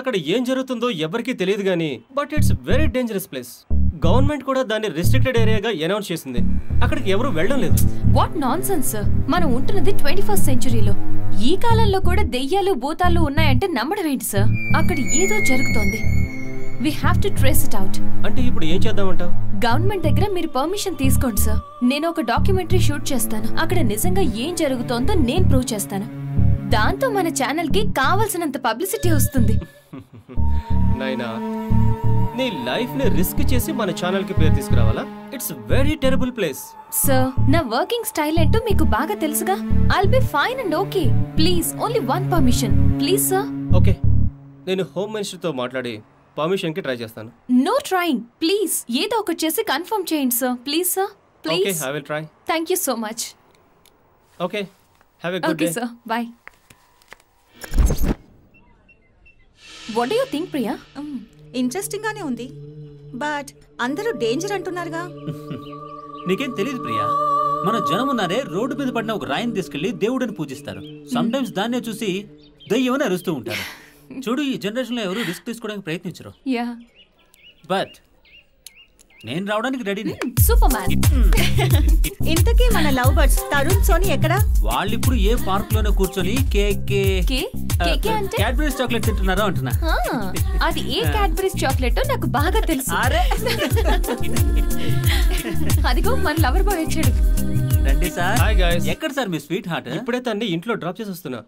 అక్కడ ఏం జరుగుతుందో ఎవరికీ తెలియదు కానీ but it's very dangerous place government కూడా దాన్ని రిస్ట్రిక్టెడ్ ఏరియాగా అనౌన్స్ చేసింది. అక్కడికి ఎవరు వెళ్ళడం లేదు. వాట్ నాన్ సెన్స్ మనం ఉంటున్నది ట్వంటీ ఫస్ట్ సెంచురీలో ఈ కాలంలో కూడా దెయ్యాలు భూతాలు ఉన్నాయంటే నమ్మడం ఏంటి సార్ అక్కడ ఏదో జరుగుతోంది. We have to trace it out అంటే ఇప్పుడు ఏం చేద్దామంటావు? గవర్నమెంట్ దగ్గర మీరు పర్మిషన్ తీసుకోండి సార్ నేను ఒక డాక్యుమెంటరీ షూట్ చేస్తాను. అక్కడ నిజంగా ఏం జరుగుతోందో నేను ప్రూవ్ చేస్తాను. దాంతో మన ఛానల్కి కావాల్సినంత పబ్లిసిటీ వస్తుంది. నైనా నీ లైఫ్ని రిస్క్ చేసి మన ఛానల్కి పేరు తీసుకురావాలా? It's very terrible place sir నా వర్కింగ్ స్టైల్ ఏంటో మీకు బాగా తెలుసుగా? I'll be fine and okay please only one permission please sir okay నేను హోమ్ మినిస్టర్తో మాట్లాడి పర్మిషన్కి ట్రై చేస్తాను. నో ట్రైంగ్ ప్లీజ్ ఏదో ఒకటి చేసి కన్ఫర్మ్ చేయండి sir please sir okay please I will try thank you so much okay have a good okay day sir bye what do you think Priya interesting గానే ఉంది. But అందరూ danger అంటున్నారుగా. నీకేం తెలియదు ప్రియా. మన జనం ఉన్నారే రోడ్డు మీద పడిన ఒక రాయిని తీసుకెళ్ళి దేవుడిని పూజిస్తారు. సమ్ టైమ్స్ దాన్నే చూసి దయ్యమని అరుస్తూ ఉంటారు. చూడు ఈ జనరేషన్లో ఎవరు రిస్క్ తీసుకోవడానికి ప్రయత్నించరు. యా బట్ నేను రావడానికి రెడీని సూపర్ మ్యాన్ ఇంతకీ మన లవ్ బర్డ్స్ తరుణ్ సోని ఎక్కడా? వాళ్ళు ఇప్పుడు ఏ పార్క్లోనే కూర్చొని కేకే కే కేకే అంటే? క్యాడ్బరీస్ చాక్లెట్ తింటున్నారో అంటున్నా. ఆ, అది ఏ క్యాడ్బరీస్ చాక్లెట్ నాకు బాగా తెలుసు. అదిగో మన లవర్ బాయ్ వచ్చాడు. రండి సార్. హాయ్ గైస్ ఎక్కడ సార్ మీ స్వీట్ హార్ట్? ఇప్పుడే తన్ని ఇంట్లో డ్రాప్ చేసి వస్తున్నా.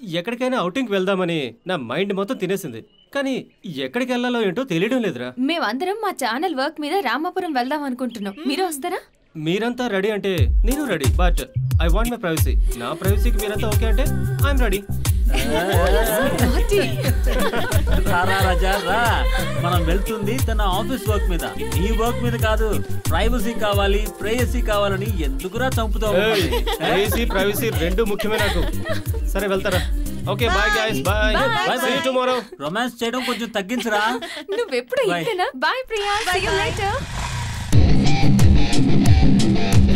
ఎక్కడికైనా కి వెళ్దామని నా మైండ్ మొత్తం తినేసింది. కానీ ఎక్కడికి వెళ్ళాలో ఏంటో తెలియడం లేదురా. మేమందరం మా ఛానల్ వర్క్ మీద రామాపురం వెళ్దాం అనుకుంటున్నాం. మీరు వస్తారా? మీరంతా రెడీ అంటే నేను ready but I want my privacy నా ప్రైవసీకి మీరంతా ఓకే అంటే ఐఎమ్ రెడీ రారా రాజా రా. మనం వెళ్తుంది తన ఆఫీస్ వర్క్ మీద. నీ వర్క్ మీద కాదు ప్రైవసీ కావాలి ప్రేయసీ కావాలని ఎందుకురా చంపుతావు? ప్రైవసీ ప్రైవసీ రెండు ముఖ్యమే నాకు. సరే వెళ్తారా? Okay bye guys bye Bye, see. Tomorrow romance చేయడం కొంచెం తగ్గించరా. నువ్వెప్పుడు Bye. ఇంతేనా? Bye Priya See you later.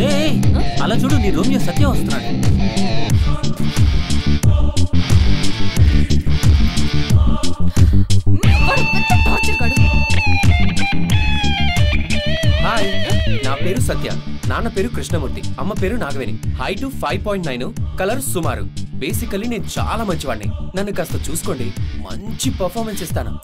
ఏయ్, అలా చూడు నీ రోమియో సత్య వస్తున్నాడు పేరు సత్య నాన్న పేరు కృష్ణమూర్తి అమ్మ పేరు Nagaveni. Height five point nine colour సుమారు. బేసికల్లీ నేను చాలా మంచివాడిని. నన్ను కాస్త చూసుకోండి మంచి పర్ఫార్మెన్స్ ఇస్తాను.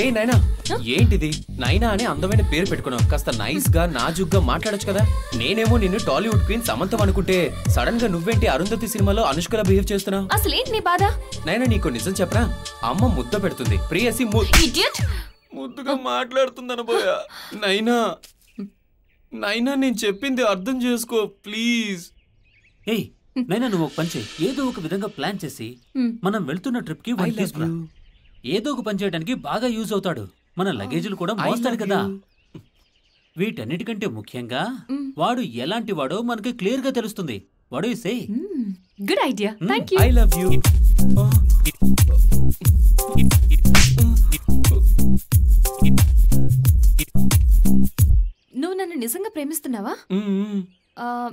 హే నైనా. ఏంటిది? నైనా అని అందమైన పేరు పెట్టుకున్నావు. కాస్త నైస్గా నాజుగ్గా మాట్లాడొచ్చు కదా. నేనేమో నిన్ను టాలీవుడ్ క్వీన్ సమంతం అనుకుంటే సడన్గా నువ్వేంటి అరుంధతి సినిమాలో అనుష్కలా బిహేవ్ చేస్తున్నావు? అసలేంటి నీ బాధ? నైనా నీకు నిజం చెప్పరా? అమ్మ ముద్ద పెడుతుంది. ప్రియసి ముద్దుగా మాట్లాడుతుందన పోయా నైనా. నైనా నేను చెప్పింది అర్థం చేసుకో ప్లీజ్. ఏయ్ నైనా నువ్వు ఒక పని చేయి. ఏదో ఒక విధంగా ప్లాన్ చేసి మనం వెళ్తున్న ట్రిప్కి తీసుకురా ఏదో ఒక పని చేయడానికి బాగా యూజ్ అవుతాడు. మన లగేజీలు కూడా మోస్తాడు కదా. వీటన్నిటికంటే ముఖ్యంగా వాడు ఎలాంటి వాడో మనకి క్లియర్గా తెలుస్తుంది వాడు say? Good idea I love you నువ్వు నన్ను నిజంగా ప్రేమిస్తున్నావా?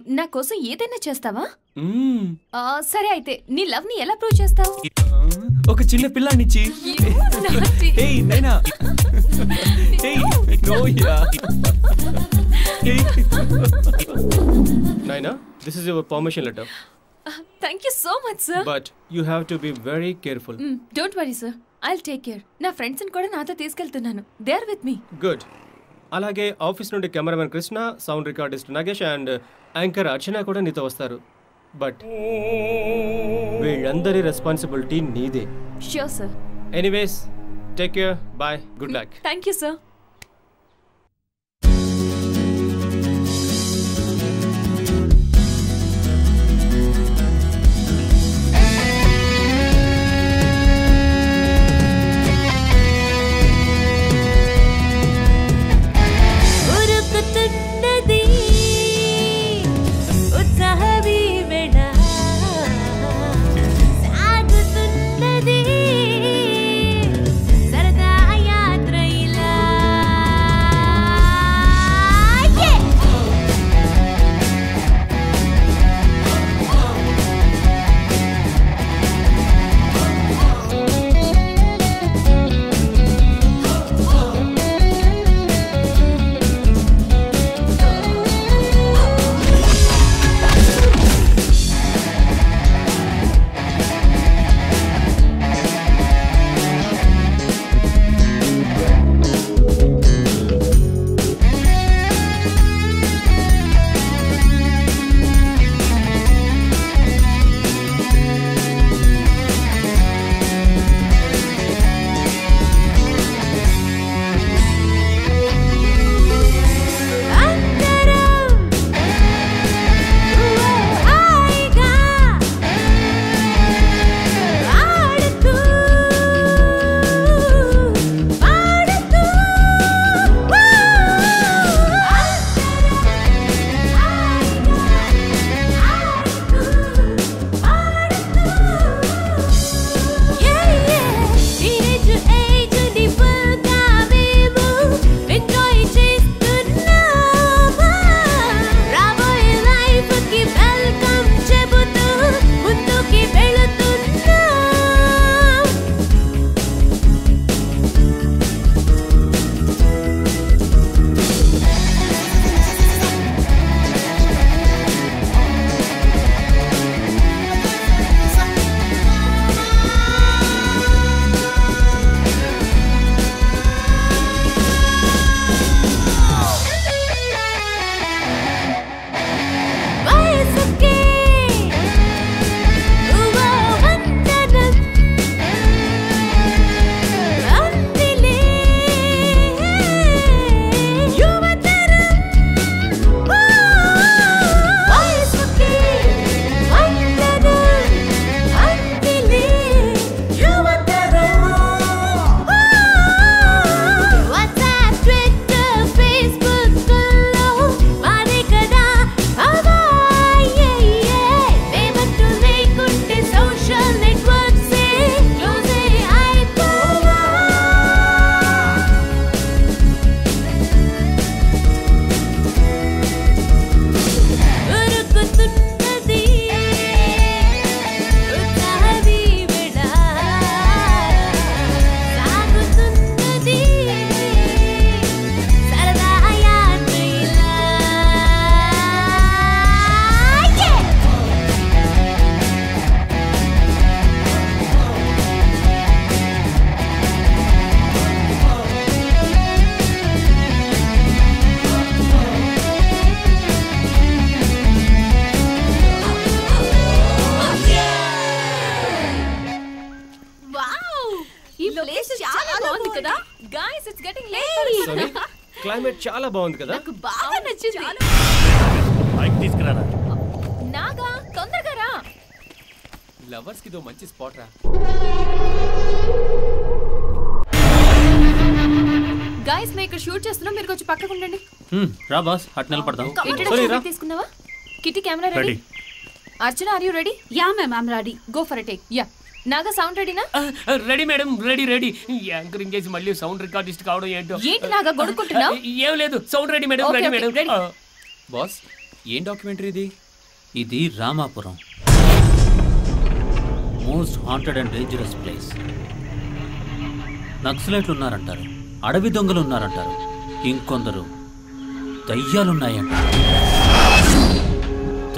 నా కోసం ఏదైనా చేస్తావా? సరే అయితే నీ లవ్ని ఎలా ప్రూవ్ చేస్తావు? ఒక చిన్న పిల్లాన్నిచ్చి hey Naina hey no ya Naina this is your permission letter thank you so much sir but you have to be very careful don't worry sir I take care నా ఫ్రెండ్స్ కూడా నాతో తీసుకెళ్తున్నాను. They are with me good అలాగే office నుండి cameraman Krishna sound recordist Nagesh and anchor Archana కూడా నీతో వస్తారు. But వీళ్ళందరి రెస్పాన్సిబిలిటీ నీదే. Sure sir anyways take care bye good luck thank you sir చాలా బాగుంది కదా? నాకు బాగా నచ్చింది. మైక్ తీసుకురారా? నాగా తొందరగా రా. లవర్స్కి మంచి స్పాట్ రా. గైస్ మేము ఇక్కడ షూట్ చేస్తున్నాం. మీరు కొంచెం పక్కకు ఉండండి. హ్మ్, రా బాస్ అటు నిలబడదాం ఇంట్రడక్షన్ రా. తీసుకున్నావా? Kitti camera ready? Archana are you ready ya ma'am I'm ready go for take ya. Naga sound రెడీనా ready madam ready ready anchoring చేసి మళ్ళీ సౌండ్ రికార్డిస్ట్ కావడం ఏంటో. ఏంటి నాగా గొడుక్కుంటున్నావు? ఏం లేదు. Sound ready madam ready madam. Boss ఏం డాక్యుమెంటరీ ఇది? ఇది Ramapuram. Most haunted and dangerous place నక్సలైట్లు ఉన్నారంటారు. అడవి దొంగలు ఉన్నారంటారు. ఇంకొందరు దయ్యాలున్నాయంటారు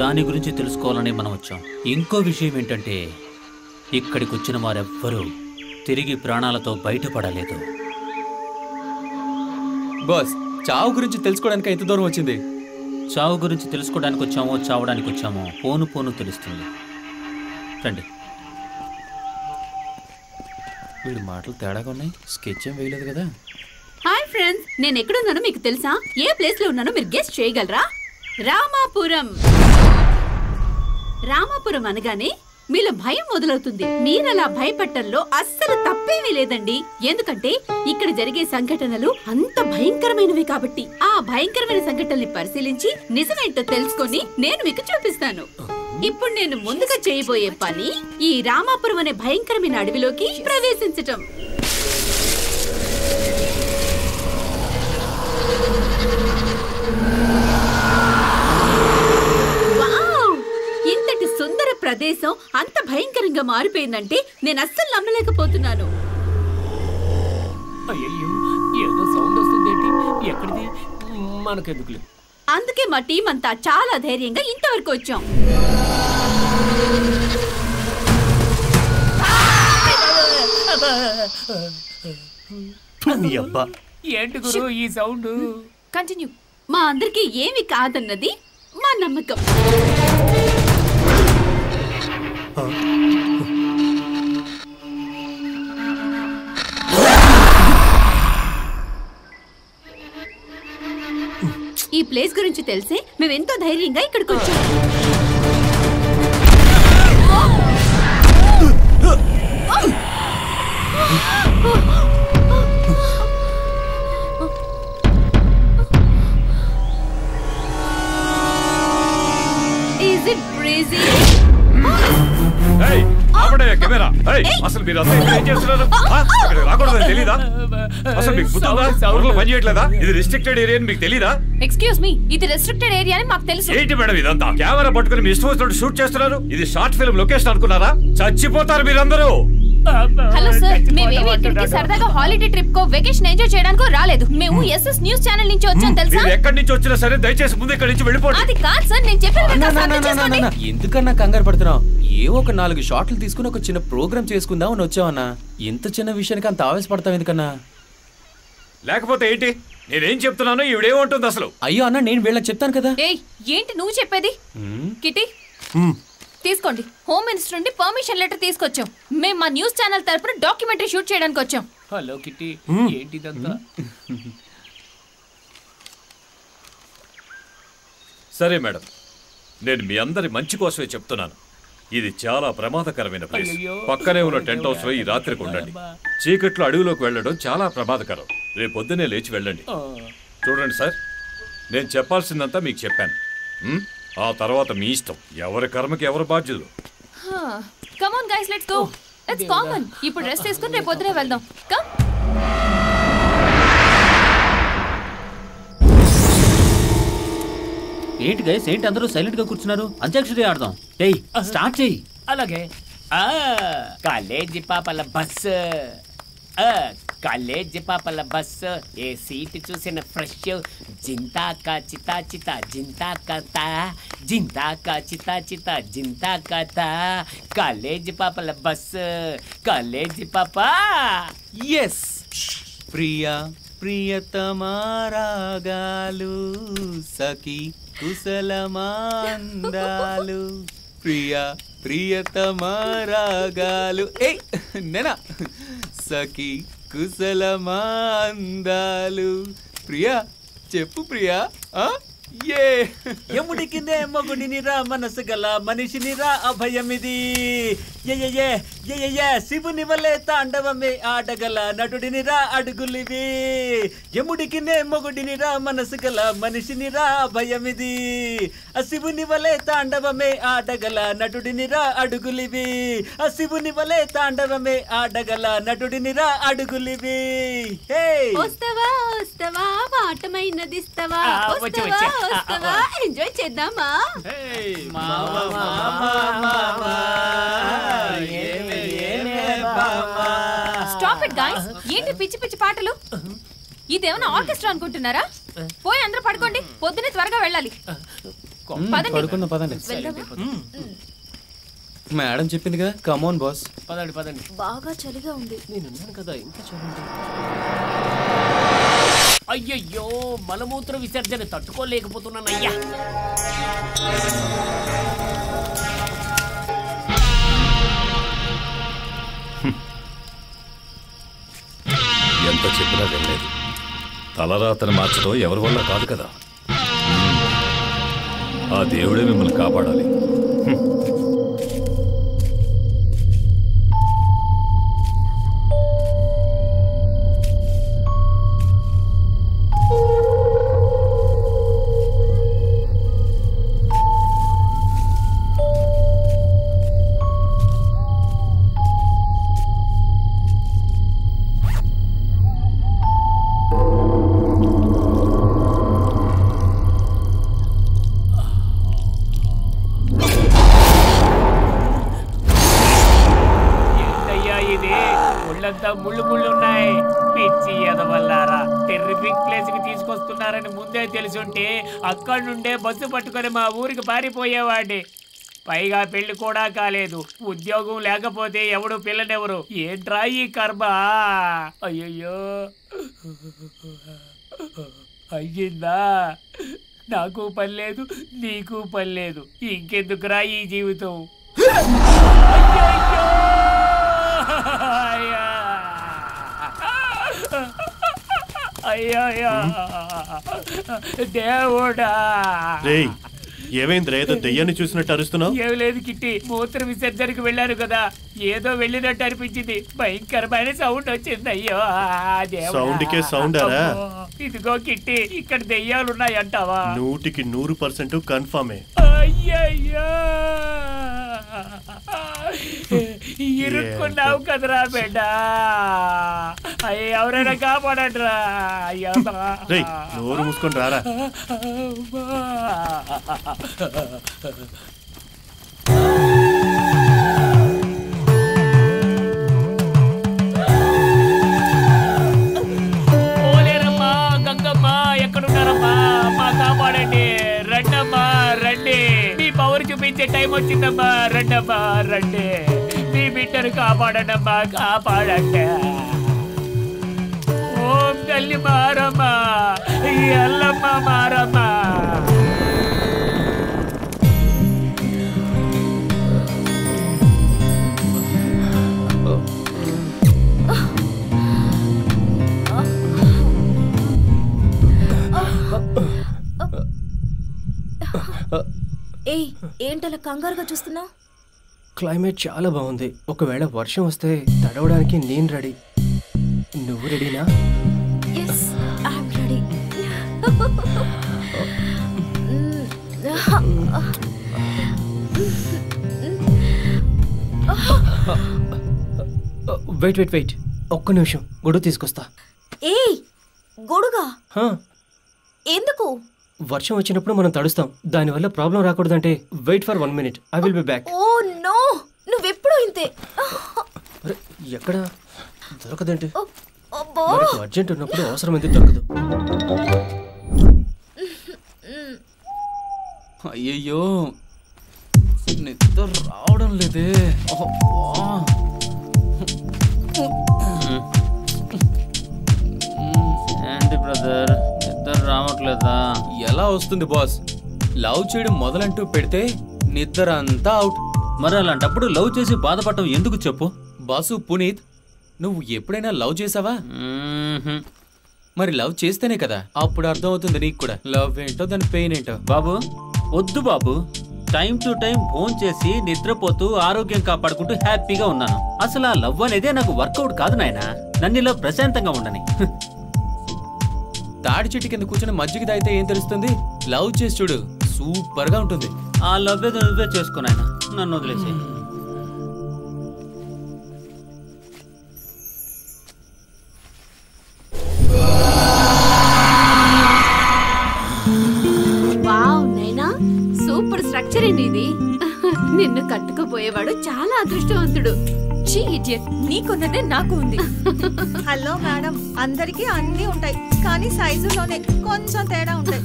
దాని గురించి తెలుసుకోవాలని మనం వచ్చాం. ఇంకో విషయం ఏంటంటే ఇక్కడికి వచ్చిన వారెవ్వరూ తిరిగి ప్రాణాలతో బయటపడలేదు. బాస్ చావు గురించి తెలుసుకోవడానికి ఎంత దూరం వచ్చింది. చావు గురించి తెలుసుకోవడానికి వచ్చామో చావడానికి వచ్చామో పోను పోను తెలుస్తుంది. రండి. వీడి మాటలు తేడాగా ఉన్నాయి. స్కెచ్ ఏం వేయలేదు కదా. హాయ్ ఫ్రెండ్స్ నేను ఎక్కడున్నానో మీకు తెలుసా? ఏ ప్లేస్లో ఉన్నానో మీరు గెస్ట్ చేయగలరా? రామాపురం. రామాపురం అనగానే మీలో భయం మొదలవుతుంది. మీరలా అలా భయపడటంలో అస్సలు తప్పేమీ లేదండి. ఎందుకంటే ఇక్కడ జరిగే సంఘటనలు అంత భయంకరమైనవి కాబట్టి. ఆ భయంకరమైన సంఘటనల్ని పరిశీలించి నిజమేంటో తెలుసుకొని నేను మీకు చూపిస్తాను. ఇప్పుడు నేను ముందుగా చేయబోయే పని ఈ రామాపురం అనే భయంకరమైన అడవిలోకి ప్రవేశించటం. ప్రదేశం అంత భయంకరంగా మారిపోయిందంటే నేను అస్సలు నమ్మలేకపోతున్నాను. ఏదో సౌండ్ ఎక్కడిది? మనకెందుకులే అందుకే మా టీం అంతా చాలా ధైర్యంగా ఇంతవరకు వచ్చాం. ఏంటి గురు ఈ సౌండ్ కంటిన్యూ మా అందరికీ ఏమి కాదన్నది మా నమ్మకం. ఈ ప్లేస్ గురించి తెలిసే మేమెంతో ధైర్యంగా ఇక్కడికి వచ్చాము ఆపండి కెమెరా. అసలు మీరు ఇక్కడ ఏం చేస్తున్నారు? ఆ, ఇక్కడికి రాకూడదని తెలీదా? అసలు మీకు గుర్తుందా. ఊర్లో పని చేయట్లేదా? ఇది రిస్ట్రిక్టెడ్ ఏరియా మీకు తెలీదా? ఎక్స్క్యూజ్ మీ ఇది రెస్ట్రిక్టెడ్ ఏరియా అని మాకు తెలుసు. ఏంటి మేడం ఇదంతా? కెమెరా పట్టుకుని మీ ఇష్టం వచ్చినట్టు షూట్ చేస్తున్నారు? ఇది షార్ట్ ఫిల్మ్ లొకేషన్ అనుకున్నారా? చచ్చిపోతారు మీరందరూ. హలో సార్ మేమేమి ఇక్కడికి సరదాగా హాలిడే ట్రిప్ కో వెకేషన్ ఎంజాయ్ చేయడానికో రాలేదు. మేము ఎస్ఎస్ న్యూస్ ఛానల్ నుంచి వచ్చాం తెలుసా? మీరు ఎక్కడి నుంచి వచ్చినా సరే దయచేసి ముందు ఇక్కడి నుంచి వెళ్ళిపోండి. అది కాదు సార్ నేను చెప్పాను ఎందుకన్నా కంగారు పడుతున్నావు? ఏ ఒక నాలుగు షాట్లు తీసుకుని ఒక చిన్న ప్రోగ్రామ్ చేసుకుందాం అని వచ్చావన్నా ఇంత చిన్న విషయానికి అంత ఆవేశపడతావు ఎందుకన్నా? లేకపోతే ఏంటి? నేనేం చెప్తున్నానో ఈవిడేమంటుంది అసలు? అయ్యో అన్న నేను వీళ్ళకి చెప్తాను కదా. ఏయ్ ఏంటి నువ్వు చెప్పేది? కిటి? తీసుకోండి. హోమ్ మినిస్టర్ నుండి పర్మిషన్ లెటర్ తీసుకొచ్చాం. మేము మా న్యూస్ ఛానల్ తరపున డాక్యుమెంటరీ షూట్ చేయడానికి వచ్చాం. హలో కిట్టి ఏంటిదంతా సరే మేడం. నేను మీ అందరి మంచి కోసమే చెప్తున్నాను. ఇది చాలా ప్రమాదకరమైన ప్లేస్. పక్కనే ఉన్న టెంట్ హౌస్లో ఈ రాత్రికి ఉండండి. చీకట్లో అడవిలోకి వెళ్ళడం చాలా ప్రమాదకరం. రేపు పొద్దునే లేచి వెళ్ళండి. చూడండి సార్. నేను చెప్పాల్సిందంతా మీకు చెప్పాను. ఉమ్? ఆ తర్వాత మీ ఇష్టం. ఎవరి కర్మకి ఎవరు బాధ్యులు? Come on guys let's go it's common ఇప్పుడు రెస్ట్ తీసుకుని రేపు పొద్దునే వెళ్దాం. కమ్ ఏంటి గైస్ ఏంటి అందరూ సైలెంట్గా కూర్చున్నారు? అంత్యాక్షరి ఆడదాం. ఏయ్ స్టార్ట్ చేయి. అలాగే. ఆ కాలేజీ పాపల బస్సు. ఆ, కాలేజ్ పాపల బస్సు ఏ సీట్ చూసిన ఫ్రెష్ జింతాక చితా చితా జింతా కథ జింతాక చితా చితా జింతా కథ కాలేజ్ పాపల బస్సు కాలేజ్ పాప. ఎస్ ప్రియా ప్రియతమారాగాలు సఖి కుశలమాందాలు. ప్రియా ప్రియతమారాగాలు. ఏ నేనా? సఖి కుశలమా అందాలు ప్రియా చెప్పు ప్రియా ఆ? ఏ ఎముడికి నే మగుడినిరా మనసు గల మనిషినిరా అభయమిది. శివుని వలె తాండవమే ఆడగల నటుడినిరా అడుగులివి. ఎముడికి నే మగుడినిరా మనసు గల మనిషినిరా అభయమిది. ఆ శివుని వలె తాండవమే ఆడగల నటుడినిరా అడుగులివి. ఆ శివుని వలె తాండవమే ఆడగల నటుడినిరా అడుగులివి. హే. వస్తావా వస్తావా? వచ్చి, వస్తావా ఎంజాయ్ చేద్దామా స్టాప్ ఇట్ గైస్ ఏంటి పిచ్చి పిచ్చి పాటలు? ఇదేమైనా ఆర్కెస్ట్రా అనుకుంటున్నారా? పోయి అందరూ పడుకోండి. పొద్దునే త్వరగా వెళ్ళాలి. పదండి. పడుకుందాం పదండి? మేడం చెప్పిందిగా కమోన్ బాస్ పదండి పదండి. బాగా చలిగా ఉంది. నేనున్నాను కదా ఇంకా చూడండి అయ్యయ్యో మలమూత్ర విసర్జన తట్టుకోలేకపోతున్నానయ్యా. ఎంత చెప్పినా వెళ్ళలేదు తలరాతను మార్చడం ఎవరి వల్ల కాదు కదా? ఆ దేవుడే మిమ్మల్ని కాపాడాలి. అక్కడి నుండే బస్సు పట్టుకొని మా ఊరికి పారిపోయేవాడిని. పైగా పెళ్ళి కూడా కాలేదు. ఉద్యోగం లేకపోతే ఎవడు పిల్లనెవరు? ఏంట్రా ఈ కర్మ? అయ్యయ్యో. అయ్యిందా? నాకు పని లేదు నీకు పని లేదు. ఇంకెందుకురా ఈ జీవితం? అయ్యయ్యో! అయ్యా! అయ్యయ్యో! దేవుడా రేయ్ ఏమైందిరా ఏదో దెయ్యాన్ని చూసినట్టు అరుస్తున్నావు ఏం లేదు కిట్టి మూత్ర విసర్జనకు వెళ్ళాను కదా ఏదో వెళ్ళినట్టు అనిపించింది భయంకరమైన సౌండ్ వచ్చింది అయ్యో. సౌండ్కే సౌండరా? అమ్మో, ఇదిగో కిట్టి ఇక్కడ దెయ్యాలు ఉన్నాయంటావా నూటికి నూరు పర్సెంట్ కన్ఫామే అయ్యయ్యో ఇరుక్కున్నావు కదరా బిడ్డ అయ్య ఎవరైనా కాపాడట్రా అయ్యా. నోరు మూసుకొని రారా? పోలేరమ్మా గంగమ్మ ఎక్కడున్నారమ్మా? అమ్మా కాపాడండి. రండమ్మా రండి. మీ పవర్ చూపించే టైం వచ్చిందమ్మా రండమ్మా రండి మీ బిడ్డను కాపాడండమ్మా కాపాడండి ఓం తల్లి మారమ్మా ఈ అల్లమ్మ మారమ్మా ఏయ్ ఏంటలా కంగారుగా చూస్తున్నావు? క్లైమేట్ చాలా బాగుంది. ఒకవేళ వర్షం వస్తే తడవడానికి నేను రెడీ. నువ్వు రెడీనా? వెయిట్ వెయిట్ వెయిట్ ఒక్క నిమిషం. గొడుగు తీసుకొస్తా. ఏయ్ గొడుగా? హా, ఎందుకు? వర్షం వచ్చినప్పుడు మనం తడుస్తాం. దానివల్ల problem రాకూడదంటే wait for one minute. I will be back. Oh no! నువ్వెప్పుడు ఇంతే. అరే ఎక్కడ? దొరకదంటే. అర్జెంట్ ఉన్నప్పుడు అవసరం ఎందుకు దొరకదు? అయ్యయ్యో! నిద్ర రావడం లేదే. బ్రదర్? నిద్ర రావట్లేదా? ఎలా వస్తుంది బాస్? లవ్ చేయడం మొదలంటూ పెడితే నిద్ర అంతా అవుట్. మరి అలాంటప్పుడు లవ్ చేసి బాధపడటం ఎందుకు చెప్పు? బాసు పునీత్ నువ్వు ఎప్పుడైనా లవ్ చేసావా? మరి లవ్ చేస్తేనే కదా? అప్పుడు అర్థం అవుతుంది నీకు కూడా. లవ్ ఏంటో దాని పెయిన్ ఏంటో. బాబు వద్దు బాబు. టైం టు టైం ఫోన్ చేసి నిద్రపోతూ ఆరోగ్యం కాపాడుకుంటూ హ్యాపీగా ఉన్నాను. అసలు ఆ లవ్ అనేదే నాకు వర్కౌట్ కాదు నాయనా. నన్ను ఇలా ప్రశాంతంగా ఉండని. తాడి చెట్టు కింద కూర్చొని మజ్జిగ తాగితే ఏం తెలుస్తుంది? లవ్ చేసి చూడు సూపర్గా ఉంటుంది. ఆ లవ్ ఏదో నువ్వే నాయనా నన్ను వదిలేసి సూపర్ స్ట్రక్చర్ అండి ఇది. నిన్ను కట్టుకుపోయేవాడు చాలా అదృష్టవంతుడు. చీ ఇడియట్ నీకున్నదే నాకు ఉంది. హలో మేడం అందరికీ అన్నీ ఉంటాయి కానీ సైజులోనే కొంచెం తేడా ఉంటాయి.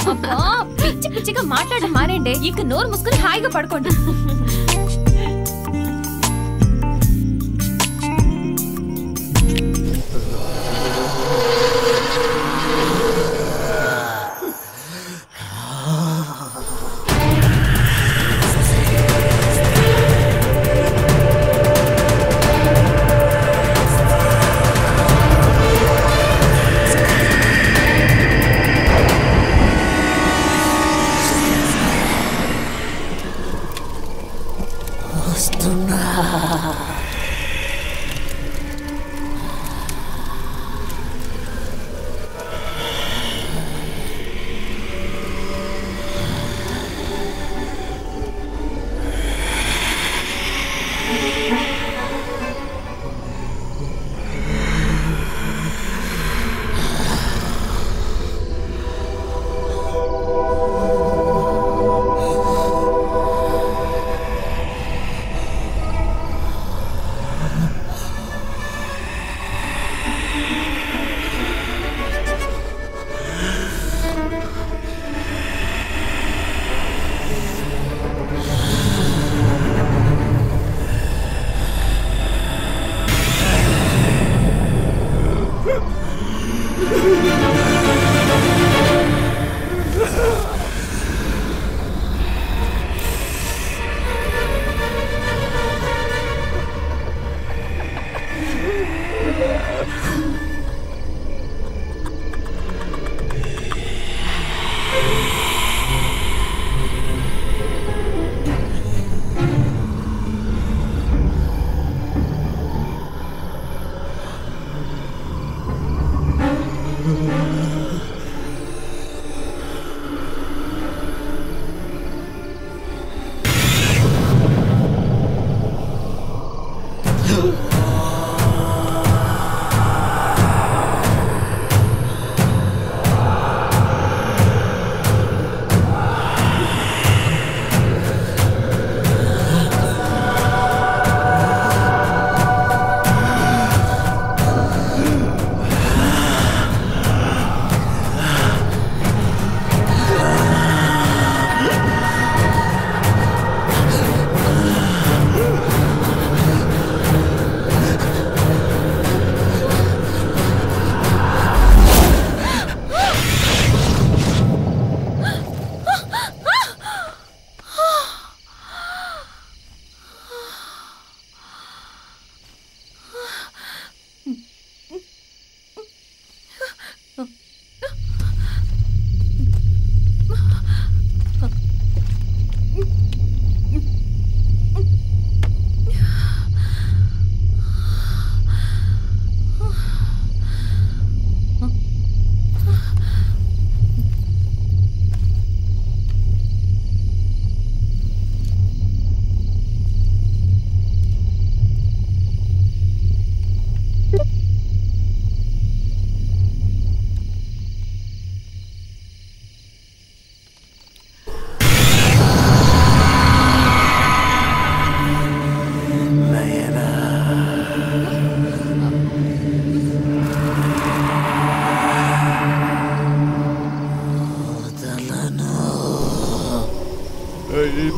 పిచ్చి పిచ్చిగా మాట్లాడడం మారేండే ఇక నోరు మూసుకుని హాయిగా పడుకోండి.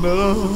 no.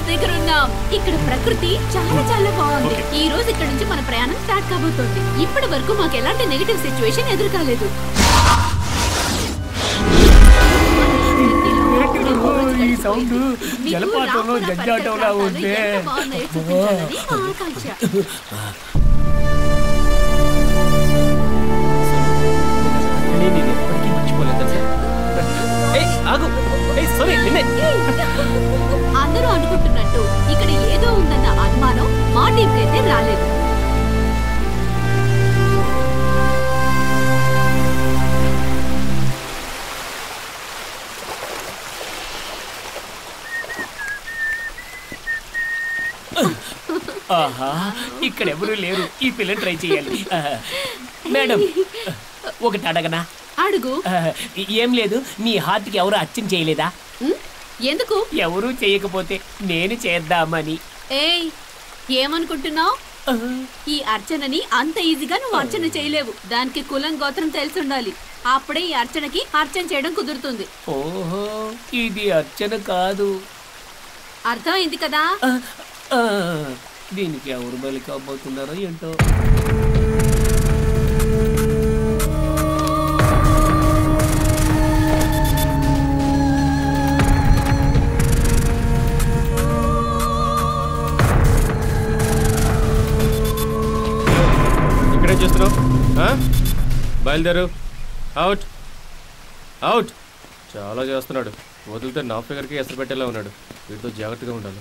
ఫాల్స్ దగ్గర ఉన్నాం. ఇక్కడ ప్రకృతి చాలా చాలా బాగుంది. ఈ రోజు ఇక్కడ నుంచి మన ప్రయాణం స్టార్ట్ కాబోతోంది. ఇప్పటి వరకు మాకు ఎలాంటి నెగటివ్ సిచ్యువేషన్ ఎదురు కాలేదు ఈ సౌండ్ జలపాతంలో ఆగు. సారీ నిన్నే. అందరూ అనుకుంటున్నట్టు ఇక్కడ ఏదో ఉందన్న అనుమానం మా టీంకైతే రాలేదు. ఆహా ఇక్కడ ఎవరు లేరు. ఈ పిల్లని ట్రై చేయాలి. మేడం ఒకటి అడగనా? అడుగు. ఏం లేదు మీ హార్ట్కి ఎవరు అర్చన చేయలేదా? ఎందుకు? ఎవరు చేయకపోతే నేను చేద్దామని. ఏయ్ ఏమనుకుంటున్నావు? ఈ అర్చనని అంత ఈజీగా నువ్వు అర్చన చేయలేవు. దానికి కులం గోత్రం తెలిసి ఉండాలి అప్పుడే ఈ అర్చనకి అర్చన చేయడం కుదురుతుంది. ఓహో ఇది అర్చన కాదు. అర్థమైంది కదా? దీనికి ఎవరు బలి కాబోతున్నారో ఏంటో. ఇక్కడే చేస్తున్నావు బయలుదేరు. అవుట్ అవుట్ చాలా చేస్తున్నాడు. వదిలితే నా ఫిగర్కి ఎసరు పెట్టేలా ఉన్నాడు. వీటితో జాగ్రత్తగా ఉండాలి.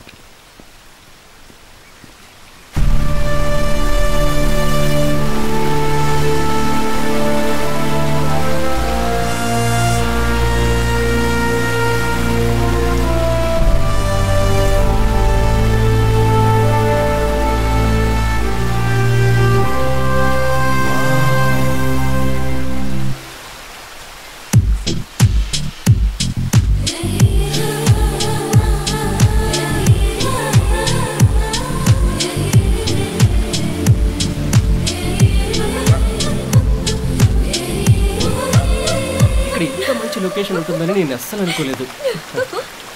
లొకేషన్ ఉంటుందని నేను అస్సలు అనుకోలేదు.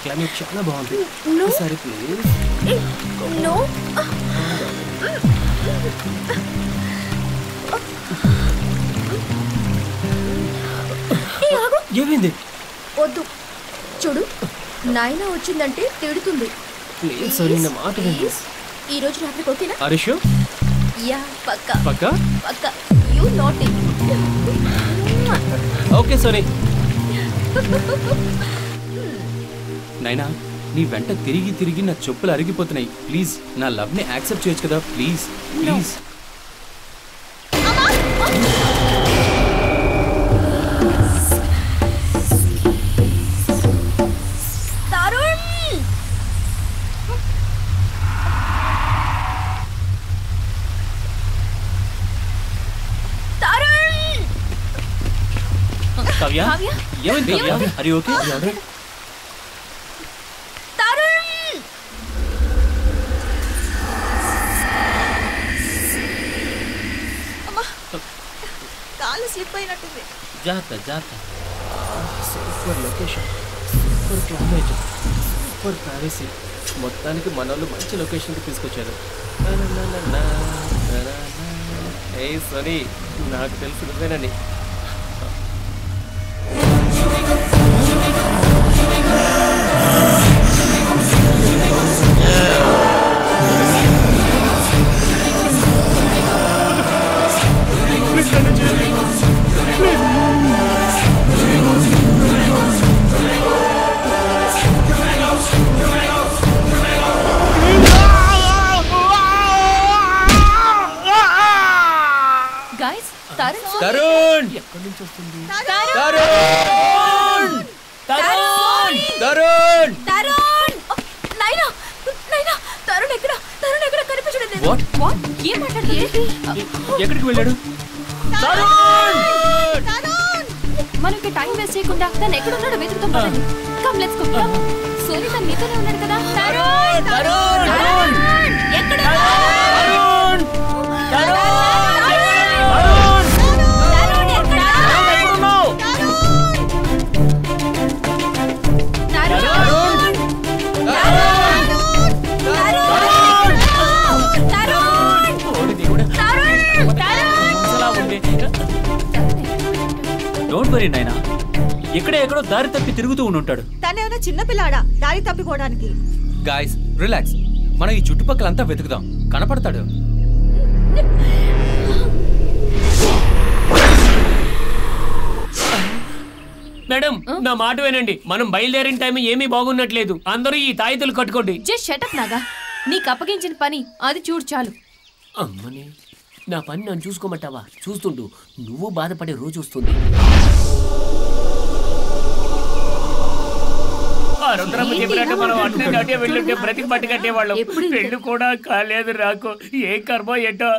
క్లైమేట్ చాలా బాగుంది. ఒకసారి ప్లీజ్ నో ఏమైంది? వద్దు. చూడు నాయన వచ్చిందంటే తిడుతుంది. ప్లీజ్ సారీ నా మాట వింది ఈ రోజు రాత్రికి ఓకేనా హరీషు యా పక్క. పక్క? పక్క. యూ నాట్ ఓకే సోనీ నైనా నీ వెంట తిరిగి తిరిగి నా చెప్పులు అరిగిపోతున్నాయి. ప్లీజ్ నా లవ్ని యాక్సెప్ట్ చేయొచ్చు కదా. Please please. ఏమైంది కావ్య ఏమైంది? అరే ఓకే తరుణ్ అమ్మా కాలు స్లిప్ అయినట్టుంది జాగ్రత్త జాగ్రత్త. Super location super climate super privacy మొత్తానికి మన వాళ్ళు మంచి లొకేషన్కి తీసుకొచ్చారు. ఏ సోనీ నాకు తెలుసు తరుణ్ తరుణ్ ఎక్కడి నుంచి వస్తుంది తరుణ్ తరుణ్ తరుణ్ తరుణ్ నైనా నైనా తరుణ్ ఎక్కడ తరుణ్ ఎక్కడ కనిపించడం లేదు వాట్ వాట్ ఏం మాట్లాడుతుంది ఎక్కడికి వెళ్ళాడు మనకి టైం వేస్ట్ చేయకుండా తను ఎక్కడ ఉన్నాడో వెతుకుతాం పదండి come let's go come Soni తన మీతోనే ఉన్నాడు కదా తరుణ్ తరుణ్ తరుణ్ ఎక్కడ తరుణ్ తరుణ్ వరీ నాయనా? ఇక్కడే ఎక్కడో దారి తప్పి తిరుగుతూ ఉండి ఉంటాడు తనేమైనా చిన్నపిల్లాడా దారి తప్పిపోవడానికి. గాయస్ రిలాక్స్ మనం ఈ చుట్టుపక్కలంతా వెతుకుదాం. కనపడతాడు. మేడం నా మాట వినండి. మనం బయలుదేరిన టైం ఏమీ బాగున్నట్లేదు. అందరూ ఈ తాయితులు కట్టుకోండి. Just shut up Naga. నీకు అప్పగించిన పని అది చూడు చాలు. అమ్మని. నా పని నన్ను చూసుకోమంటావా? చూస్తుండు. నువ్వు బాధపడే రోజు వస్తుంది. రుద్రమ్మ చెప్పినట్టు మనం అట్నే అటే వెళ్ళుంటే బ్రతికి పట్టి కట్టేవాళ్ళం. పెళ్ళి కూడా కాలేదు రాకు ఏ కర్మ ఎటో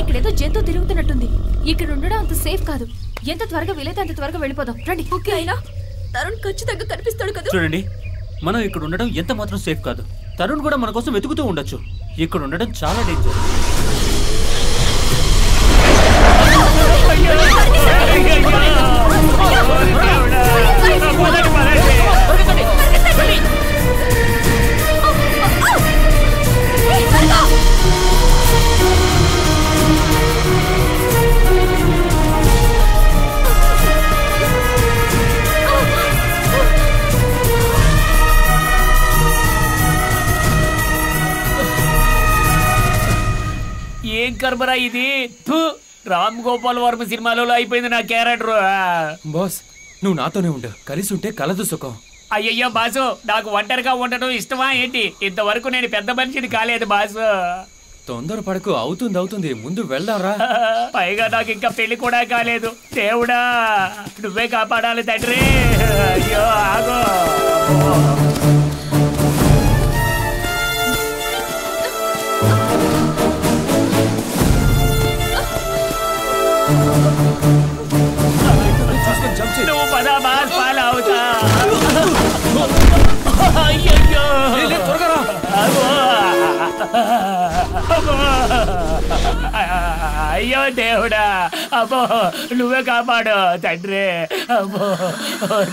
ఇక్కడేదో జంతువు తిరుగుతున్నట్టుంది. ఇక్కడ అంత సేఫ్ కాదు. ఎంత త్వరగా వీలైతే అంత త్వరగా వెళ్ళిపోదాం. రండి. ఓకే అయినా తరుణ్ ఖచ్చితంగా కనిపిస్తాడు కదా? చూడండి మనం ఇక్కడ ఉండడం ఎంత మాత్రం సేఫ్ కాదు. తరుణ్ కూడా మన కోసం వెతుకుతూ ఉండొచ్చు. ఇక్కడ ఉండడం చాలా డేంజర్ సందర్భరా ఇది? థు, రామ్ గోపాల్ వర్మ సినిమాలలో అయిపోయింది నా క్యారెక్టర్. బాస్ నువ్వు నాతోనే ఉండు. కలిసి ఉంటే కలదు సుఖం. అయ్యయ్యో బాసు నాకు ఒంటరిగా ఉండటం ఇష్టమా ఏంటి? ఇంతవరకు నేను పెద్ద మనిషిని కాలేదు బాసు. తొందర పడకు అవుతుంది అవుతుంది. ముందు వెళ్దాంరా. పైగా నాకు ఇంకా పెళ్ళి కూడా కాలేదు. దేవుడా నువ్వే కాపాడాలి తండ్రి. అయ్యో ఆగో. నువ్వు పదా బాస్ పాలు అవుతా అయ్యయ్యో ఆగో. అబ్బో. అయ్యో దేవుడా అబ్బో నువ్వే కాపాడు తండ్రి అబ్బో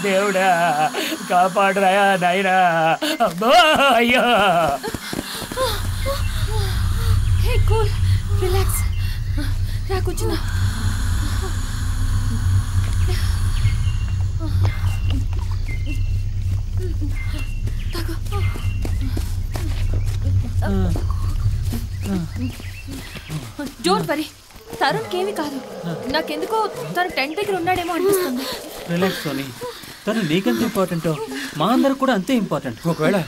దేవుడా కాపాడురా నాయనా అబ్బో అయ్యో హే కూల్ రిలాక్స్ రా కూర్చున్నా వరీ కాదు. నాకెందుకో తను టెంట్ దగ్గర ఉన్నాడేమో అనిపిస్తుంది. రిలాక్స్ సోని. తను నీకెంత ఇంపార్టెంటో మా అందరికి కూడా అంతే ఇంపార్టెంట్. ఒకవేళ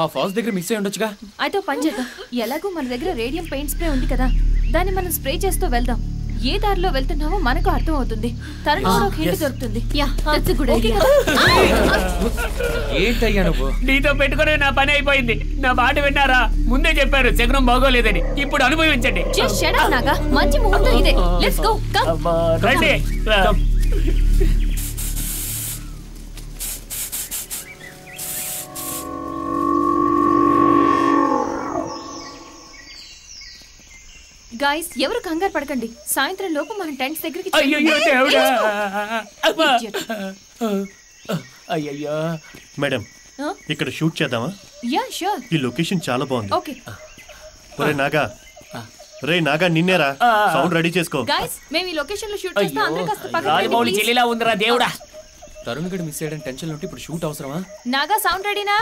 ఆ ఫాల్స్ దగ్గర మిస్ అయి ఉండొచ్చుగా. అయితే పని చేద్దాం. ఎలాగో మన దగ్గర రేడియం పెయింట్ స్ప్రే ఉంది కదా దాన్ని మనం స్ప్రే చేస్తూ వెళ్దాం. ఏ దారిలో వెళ్తున్నామో మనకు అర్థం అవుతుంది. తరుణ్ కూడా ఒక హింట్ దొరుకుతుంది. Yeah that's good okay idea కదా? ఏంటయ్యా నువ్వు? నీతో పెట్టుకుని నా పని అయిపోయింది. నా మాట విన్నారా? ముందే చెప్పారు శకునం బాగోలేదని. ఇప్పుడు అనుభవించండి. Just shut up Naga. మంచి ముహూర్తం ఇదే. లెట్స్ గో కమ్ అబ్బా, రండి గైస్ ఎవరు కంగారు పడకండి. సాయంత్రం లోపు మనం టెంట్స్ దగ్గరికి అయ్యయ్యో మేడం? ఇక్కడ షూట్ చేద్దామా? యా షూర్ ఈ లొకేషన్ చాలా బాగుంది. ఓకే ఒరే నాగా. రే నాగా నిన్నేరా? సౌండ్ రెడీ చేసుకో. గైస్ మేము ఈ లొకేషన్లో షూట్ చేస్తాం అందరూ కాస్త పక్కన రాజమౌళి. చెల్లిలా ఉందిరా దేవుడా. తరుణ్ గడి మిస్ అయ్యడం టెన్షన్ ఉంటే ఇప్పుడు షూట్ అవసరమా? నాగా సౌండ్ రెడీనా?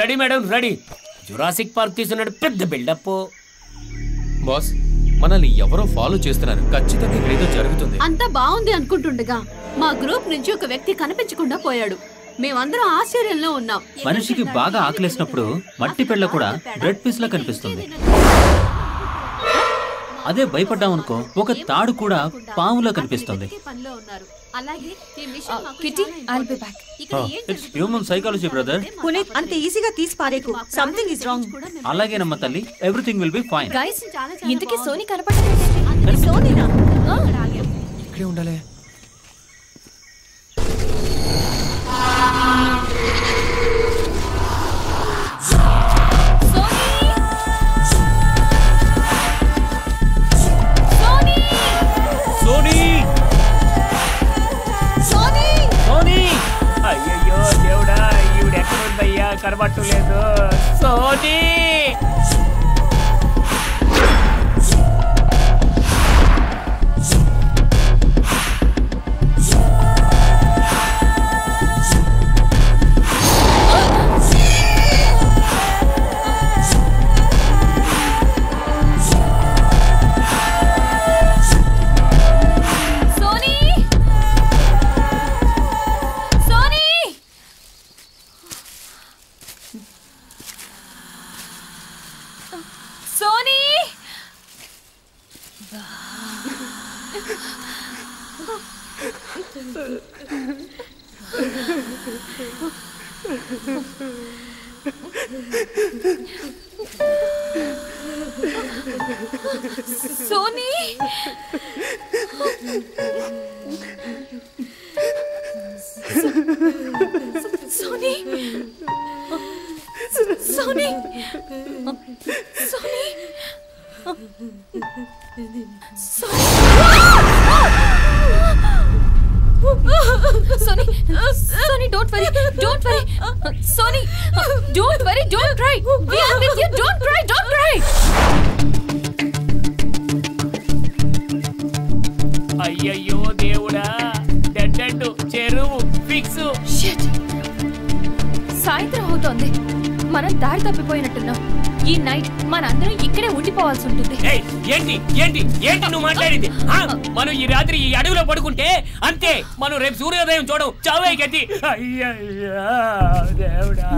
Ready madam ready. Jurassic Park తీసున్నాడు పెద్ద బిల్డప్. బాస్. మనల్ని ఎవరో ఫాలో చేస్తున్నారు. ఖచ్చితంగా ఇక్కడ ఏదో జరుగుతుంది. అంతా బాగుంది అనుకుంటుండగా మా గ్రూప్ నుంచి ఒక వ్యక్తి కనిపించకుండా పోయాడు. మేమందరం ఆశ్చర్యంలో ఉన్నాం. మనిషికి బాగా ఆకలేసినప్పుడు మట్టి పెళ్ళ కూడా బ్రెడ్ పీస్ లా కనిపిస్తుంది. అదే భయపడ్డామనుకో ఒక తాడు కూడా పాములా కనిపిస్తుంది. అలాగే ఈ మిషన్ మాకు కిట్టి చాలా ఐల్ బి important. బ్యాక్ ఇక్కడ ఏం it's human psychology brother Puneeth అంత ఈజీగా తీసి పారేకు సంథింగ్ ఇస్ రాంగ్ అలాగేనమ్మ తల్లి everything will be fine guys ఇంతకీ సోనీ కనపడలేదు సోనీనా? ఇక్కడే ఉండాలి. అయ్యో దేవుడా ఈవిడ ఎక్కడ ఉందయ్యా? కనబట్టలేదు సోనీ